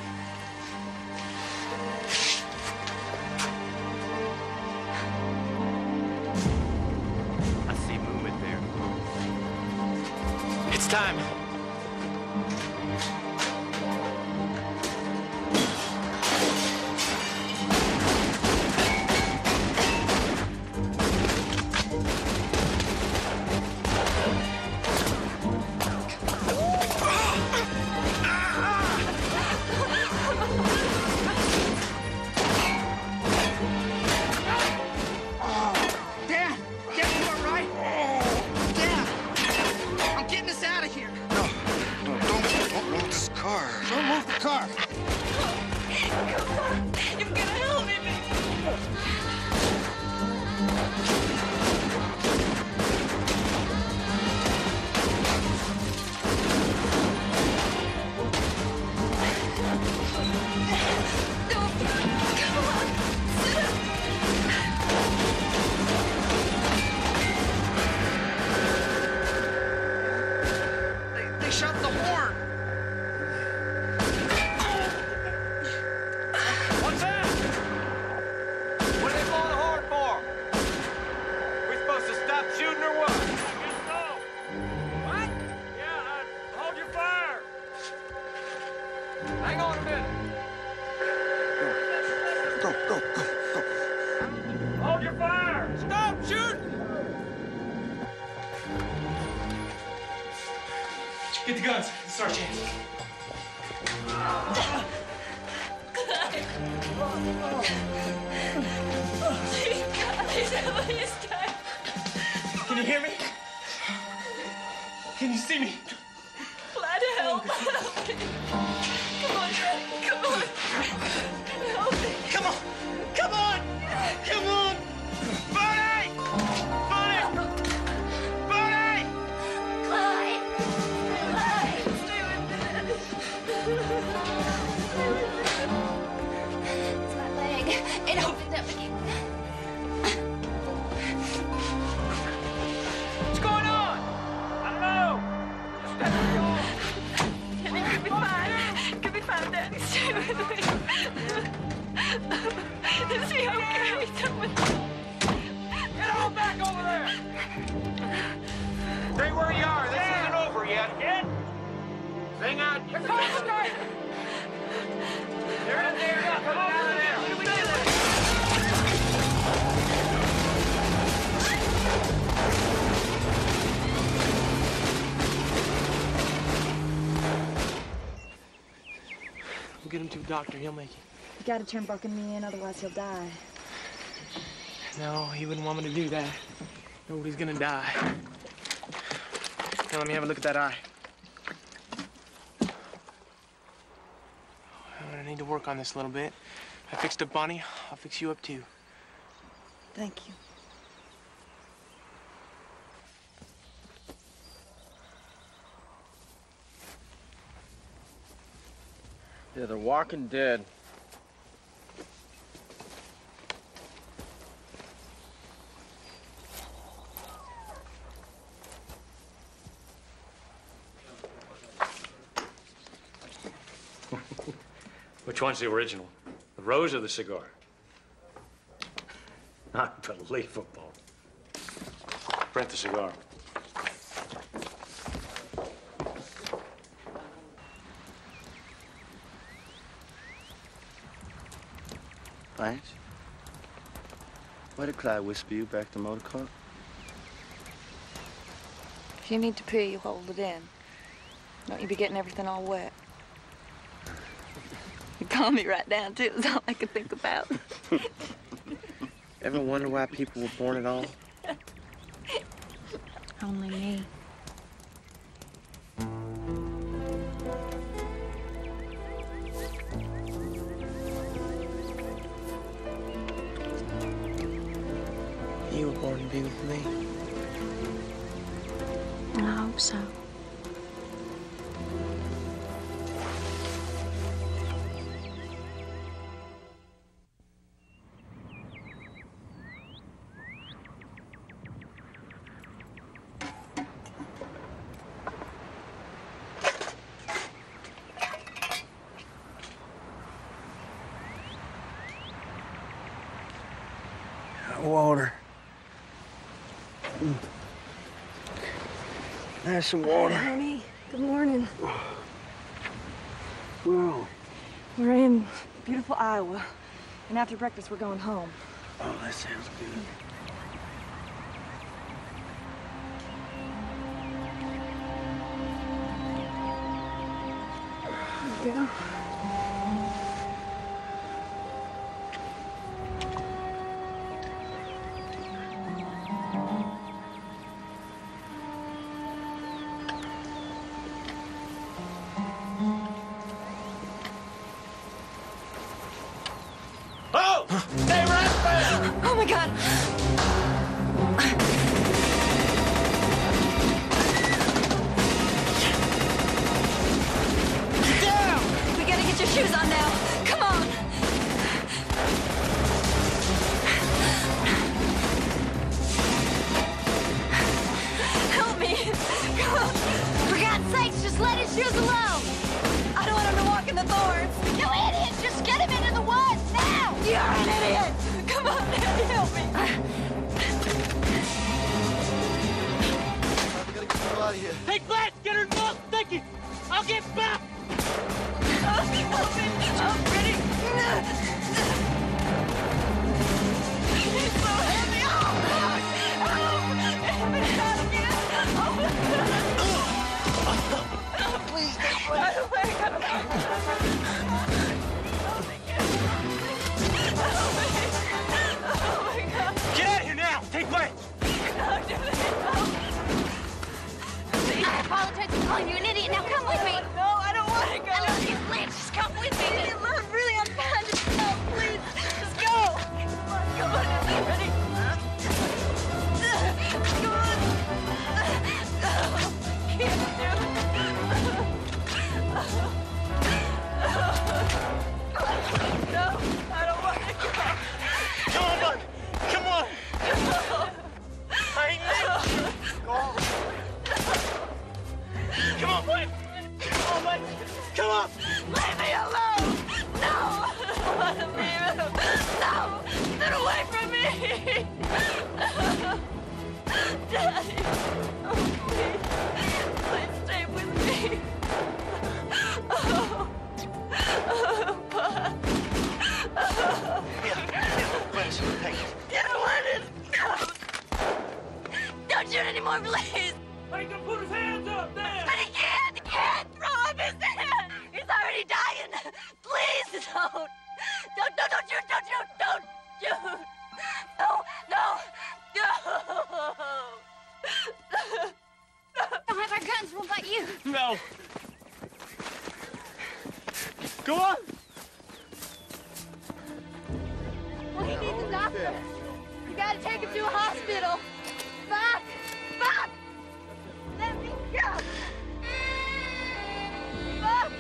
Can doctor. He'll make it. You gotta turn Buck and me in, otherwise he'll die. No, he wouldn't want me to do that. Nobody's gonna die. Now let me have a look at that eye. I'm gonna need to work on this a little bit. I fixed up Bonnie. I'll fix you up too. Thank you. Yeah, they're walking dead. Which one's the original? The rose or the cigar? Unbelievable. Print the cigar. Blanche? Why did Clyde whisper you back to motor car? If you need to pee, you hold it in. Don't you be getting everything all wet. You calm me right down, too. That's all I could think about. Ever wonder why people were born at all? Only me. I There's some water. honey. Good morning. Whoa. We're in beautiful Iowa. And after breakfast, we're going home. Oh, that sounds good. There Daddy! Oh, please. Please stay with me. Oh. Oh, Bud. Wes, hey. You don't want it. Don't anymore, please! Make him put his hands up there! But he can't! Can't throw up his hand! He's already dying! Please don't! Don't, don't, don't shoot! Don't! Don't! You. No. Go on. Well, he needs a doctor. You gotta take him to a hospital. Fuck! Fuck! Let me go! Fuck!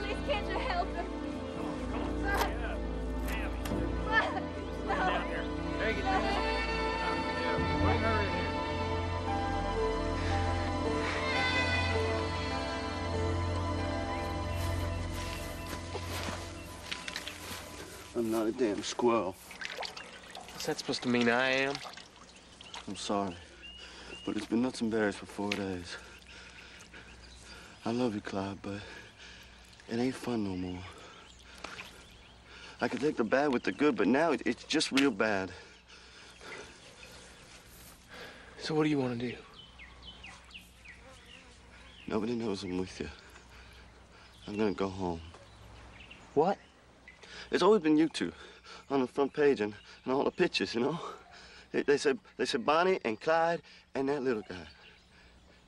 Please, can't you help him? Fuck! Fuck! No! I'm not a damn squirrel. What's that supposed to mean I am? I'm sorry, but it's been nuts and berries for four days. I love you, Clyde, but it ain't fun no more. I could take the bad with the good, but now it, it's just real bad. So what do you want to do? Nobody knows I'm with you. I'm gonna go home. What? It's always been you two on the front page and, and all the pictures, you know? They, they said they said Bonnie and Clyde and that little guy.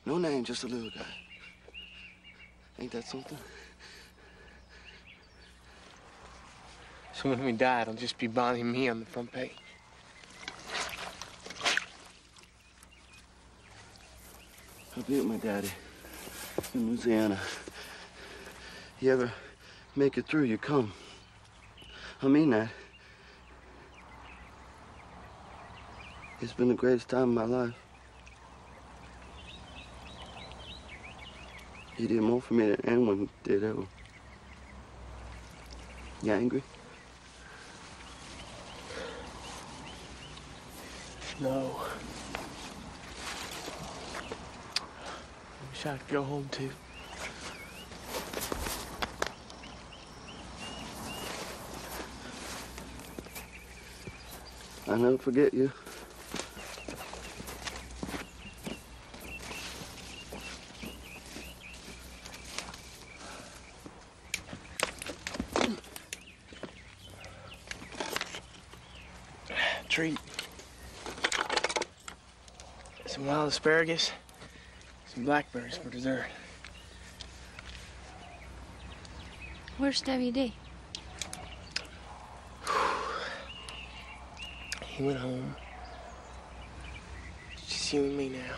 No name, just a little guy. Ain't that something? So when we die, it'll just be Bonnie and me on the front page. I'll be with my daddy in Louisiana. You ever make it through, you come. I mean that. It's been the greatest time of my life. You did more for me than anyone did ever. You angry? No. Wish I could go home too. I never forget you. Treat. Some wild asparagus, some blackberries for dessert. Where's WD? He went home. It's just you and me now.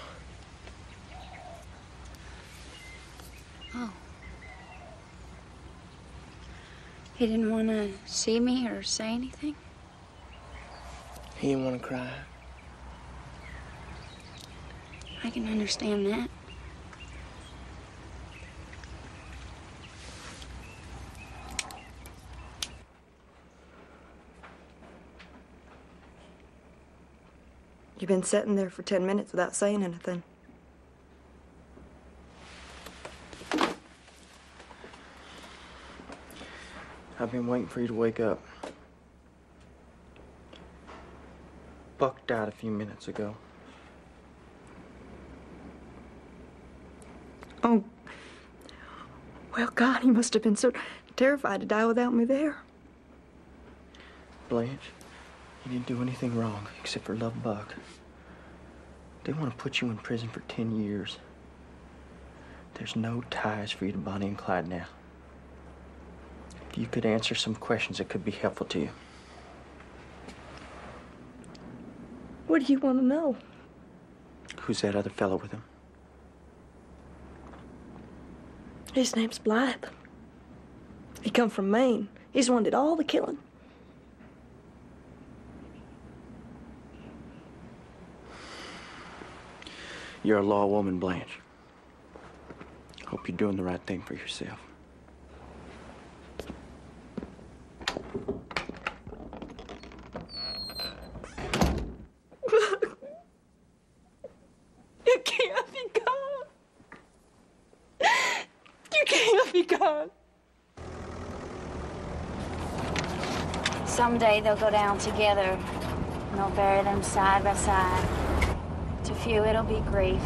Oh. He didn't want to see me or say anything? He didn't want to cry. I can understand that. Been sitting there for 10 minutes without saying anything. I've been waiting for you to wake up. Buck died a few minutes ago. Oh. Well, God, he must have been so terrified to die without me there. Blanche, you didn't do anything wrong except for love Buck. They want to put you in prison for 10 years. There's no ties for you to Bonnie and Clyde now. If you could answer some questions that could be helpful to you. What do you want to know? Who's that other fellow with him? His name's Blythe. He come from Maine. He's the one did all the killing. You're a law woman, Blanche. Hope you're doing the right thing for yourself. You can't be gone. You can't be gone. Someday they'll go down together, and they'll bury them side by side. To few, it'll be grief.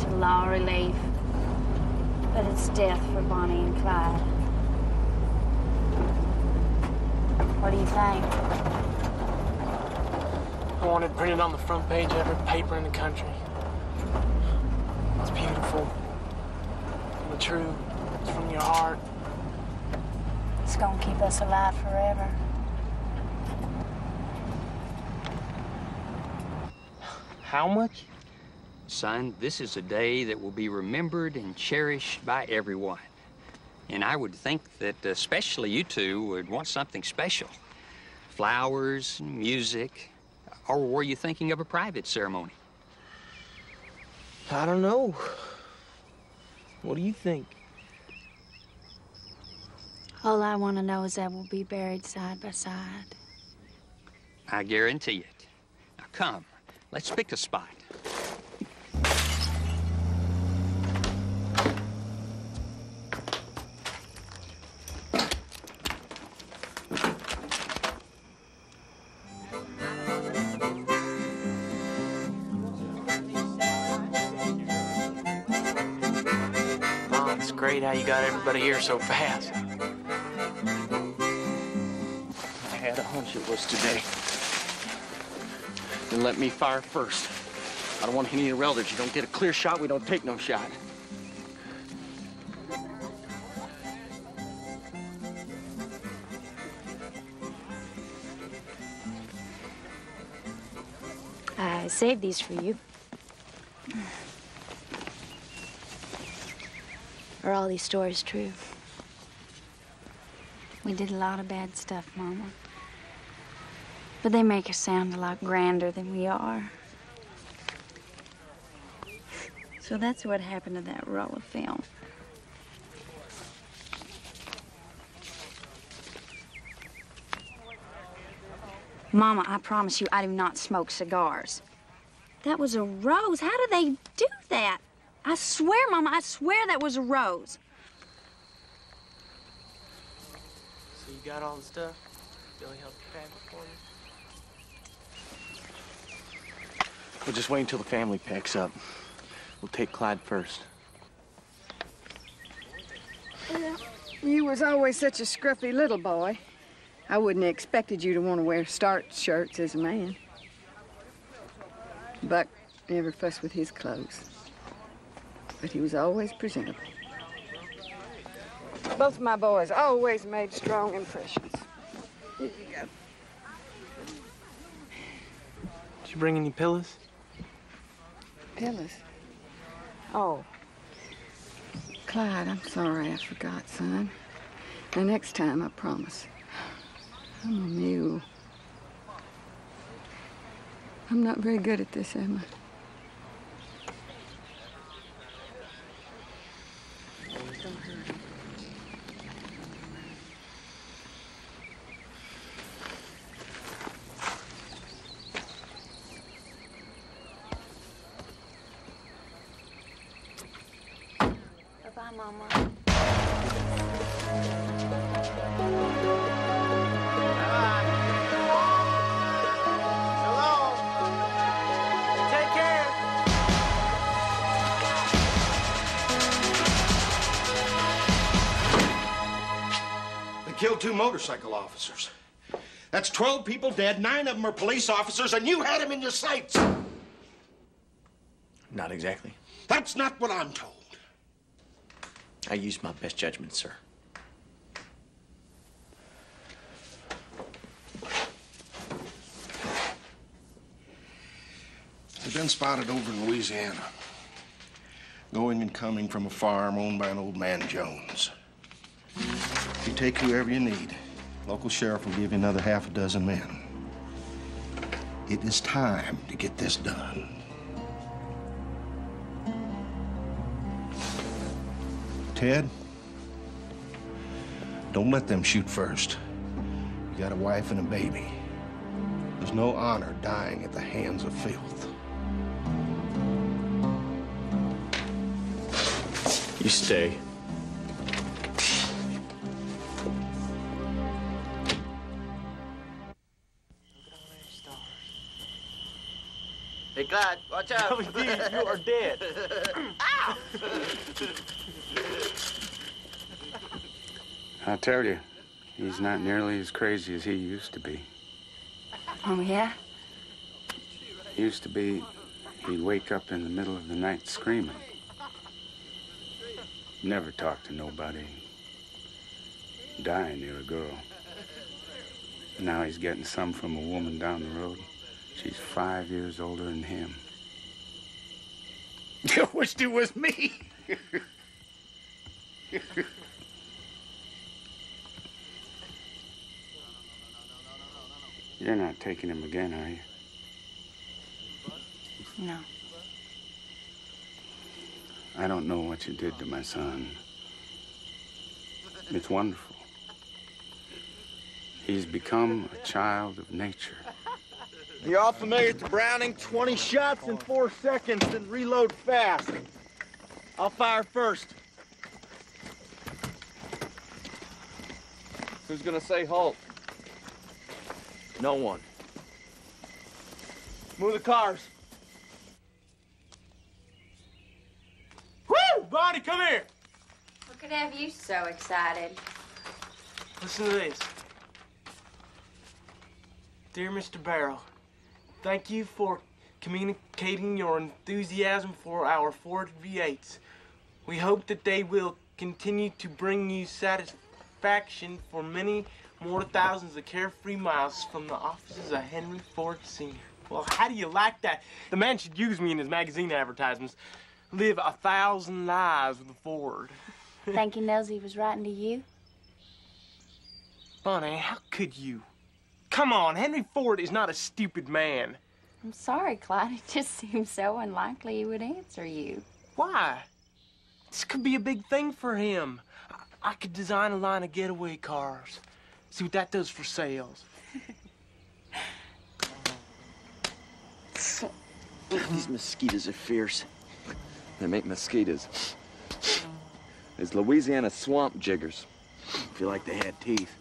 To law, relief. But it's death for Bonnie and Clyde. What do you think? I want it printed on the front page of every paper in the country. It's beautiful. The true. It's from your heart. It's gonna keep us alive forever. How much? Son, this is a day that will be remembered and cherished by everyone. And I would think that uh, especially you two would want something special. Flowers, music, or were you thinking of a private ceremony? I don't know. What do you think? All I want to know is that we'll be buried side by side. I guarantee it. Now come, let's pick a spot. Mom, it's great how you got everybody here so fast. I had a hunch it was today. Then let me fire first. I don't want any of the relatives. You don't get a clear shot, we don't take no shot. I saved these for you. Are all these stories true? We did a lot of bad stuff, Mama. But they make us sound a lot grander than we are. So that's what happened to that roll of film. Mama, I promise you, I do not smoke cigars. That was a rose. How do they do that? I swear, Mama, I swear that was a rose. So you got all the stuff? Billy helped you pack it for you? We'll just wait until the family packs up. We'll take Clyde first. You was always such a scruffy little boy. I wouldn't have expected you to want to wear starched shirts as a man. Buck never fussed with his clothes. But he was always presentable. Both my boys always made strong impressions. Here you go. Did you bring any pillows? Pillows. Oh. Clyde, I'm sorry I forgot, son. The next time, I promise. I'm a mule. I'm not very good at this, am I? Bye-bye, Mama. They killed two motorcycle officers. That's 12 people dead, nine of them are police officers, and you had them in your sights. Not exactly. That's not what I'm told. I used my best judgment, sir. They've been spotted over in Louisiana. Going and coming from a farm owned by an old man Jones. You take whoever you need. Local sheriff will give you another half a dozen men. It is time to get this done. Ted, don't let them shoot first. You got a wife and a baby. There's no honor dying at the hands of filth. You stay. Hey, Clyde, watch out. WD, you are dead. Ow! I tell you, he's not nearly as crazy as he used to be. Oh, yeah? Used to be, he'd wake up in the middle of the night screaming. Never talk to nobody. Die near a girl. Now he's getting some from a woman down the road. She's five years older than him. You wished it was me. You're not taking him again, are you? No. I don't know what you did to my son. It's wonderful. He's become a child of nature. You're all familiar with the Browning? 20 shots in four seconds, then reload fast. I'll fire first. Who's gonna say halt? No one. Move the cars. Woo! Bonnie, come here. What could have you so excited? Listen to this. Dear Mr. Barrow, thank you for communicating your enthusiasm for our Ford V8s. We hope that they will continue to bring you satisfaction for many more thousands of carefree miles from the offices of Henry Ford Sr. Well, how do you like that? The man should use me in his magazine advertisements. Live a thousand lives with a Ford. Think he knows he was writing to you? Bonnie, how could you? Come on, Henry Ford is not a stupid man. I'm sorry, Clyde. It just seems so unlikely he would answer you. Why? This could be a big thing for him. I, I could design a line of getaway cars. See what that does for sales. These mosquitoes are fierce. They make mosquitoes. It's Louisiana swamp jiggers. Feel like they had teeth.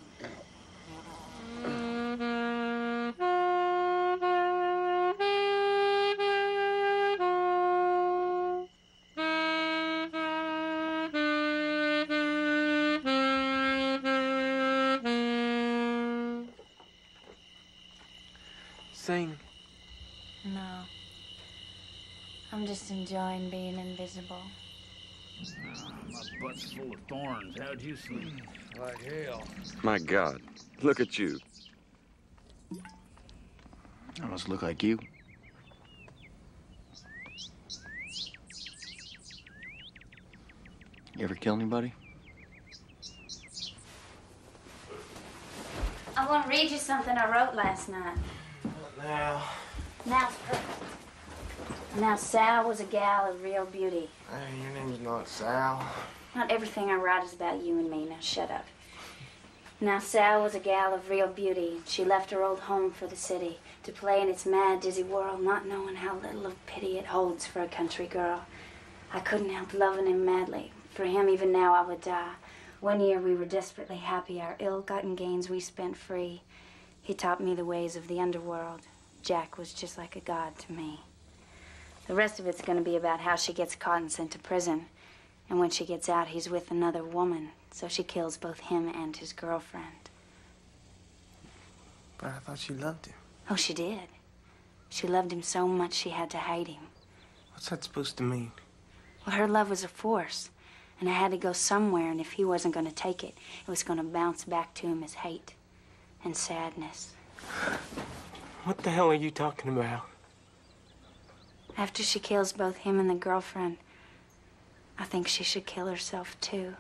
Being invisible. Ah, my butt's full of thorns. How'd you sleep? Hmm, like hell. My God, look at you. I must look like you. You ever kill anybody? I want to read you something I wrote last night. Now, Now's perfect. Now, Sal was a gal of real beauty. hey, your name's not Sal. Not everything I write is about you and me. Now, shut up. Now, Sal was a gal of real beauty. She left her old home for the city to play in its mad, dizzy world, not knowing how little of pity it holds for a country girl. I couldn't help loving him madly. For him, even now, I would die. One year we were desperately happy. Our ill-gotten gains we spent free. He taught me the ways of the underworld. Jack was just like a god to me. The rest of it's going to be about how she gets caught and sent to prison. And when she gets out, he's with another woman. So she kills both him and his girlfriend. But I thought she loved him. Oh, she did. She loved him so much she had to hate him. What's that supposed to mean? Well, her love was a force. And it had to go somewhere, and if he wasn't going to take it, it was going to bounce back to him as hate and sadness. What the hell are you talking about? After she kills both him and the girlfriend, I think she should kill herself too.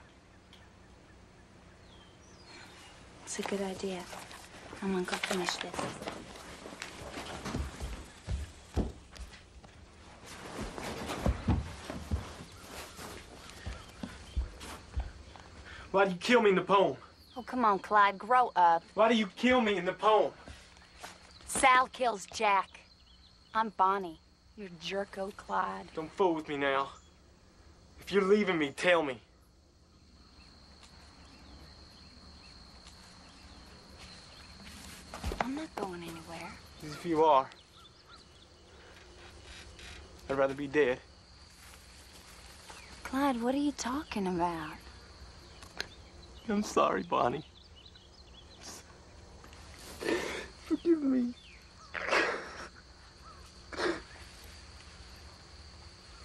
It's a good idea. I'm gonna go finish this. Why do you kill me in the poem? Oh, come on, Clyde, grow up. Why do you kill me in the poem? Sal kills Jack. I'm Bonnie. You're Jerko Clyde. Don't fool with me now. If you're leaving me, tell me. I'm not going anywhere. If you are. I'd rather be dead. Clyde, what are you talking about? I'm sorry, Bonnie. Forgive me.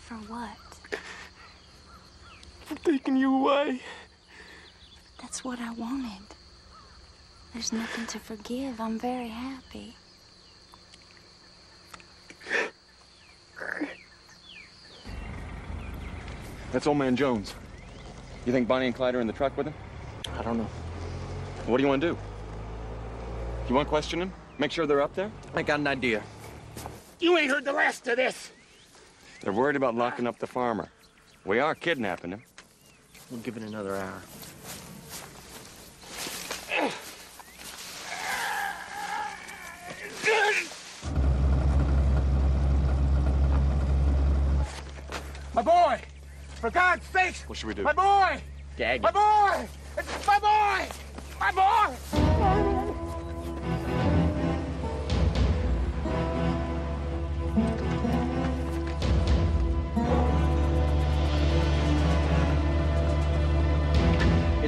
For what? For taking you away. That's what I wanted. There's nothing to forgive. I'm very happy. That's old man Jones. You think Bonnie and Clyde are in the truck with him? I don't know. What do you want to do? You want to question him? Make sure they're up there? I got an idea. You ain't heard the last of this. They're worried about locking up the farmer. We are kidnapping him. We'll give it another hour. My boy! For God's sake! What should we do? My boy! Gag My boy! It's my boy! My boy! It's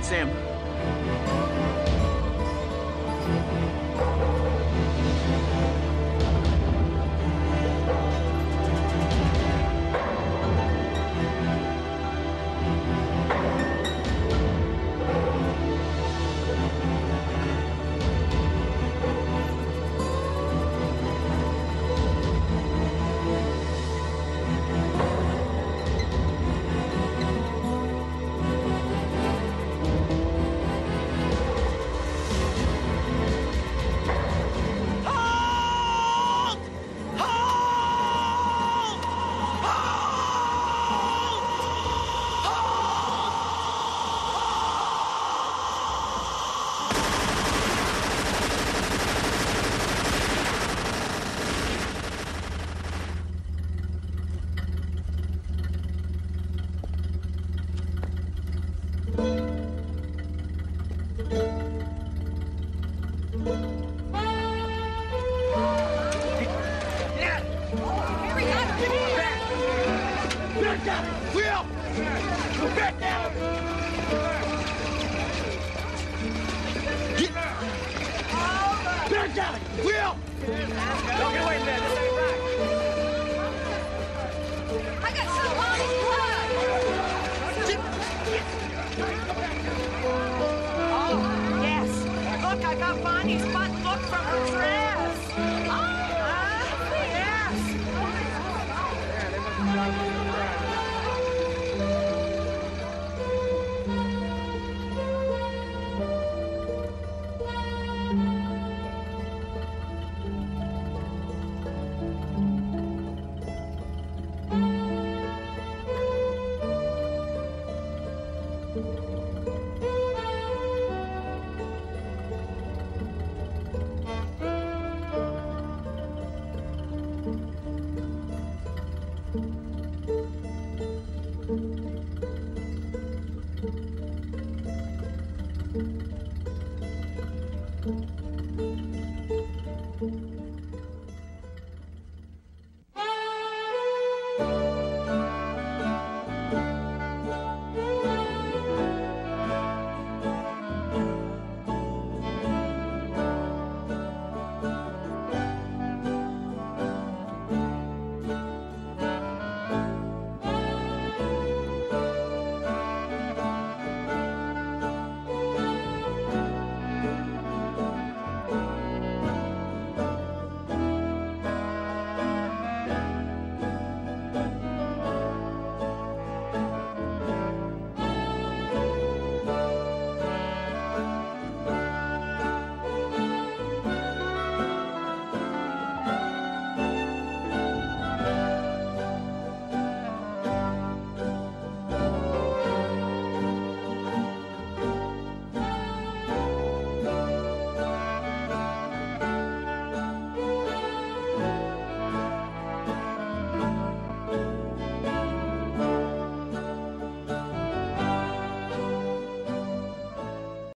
Sam.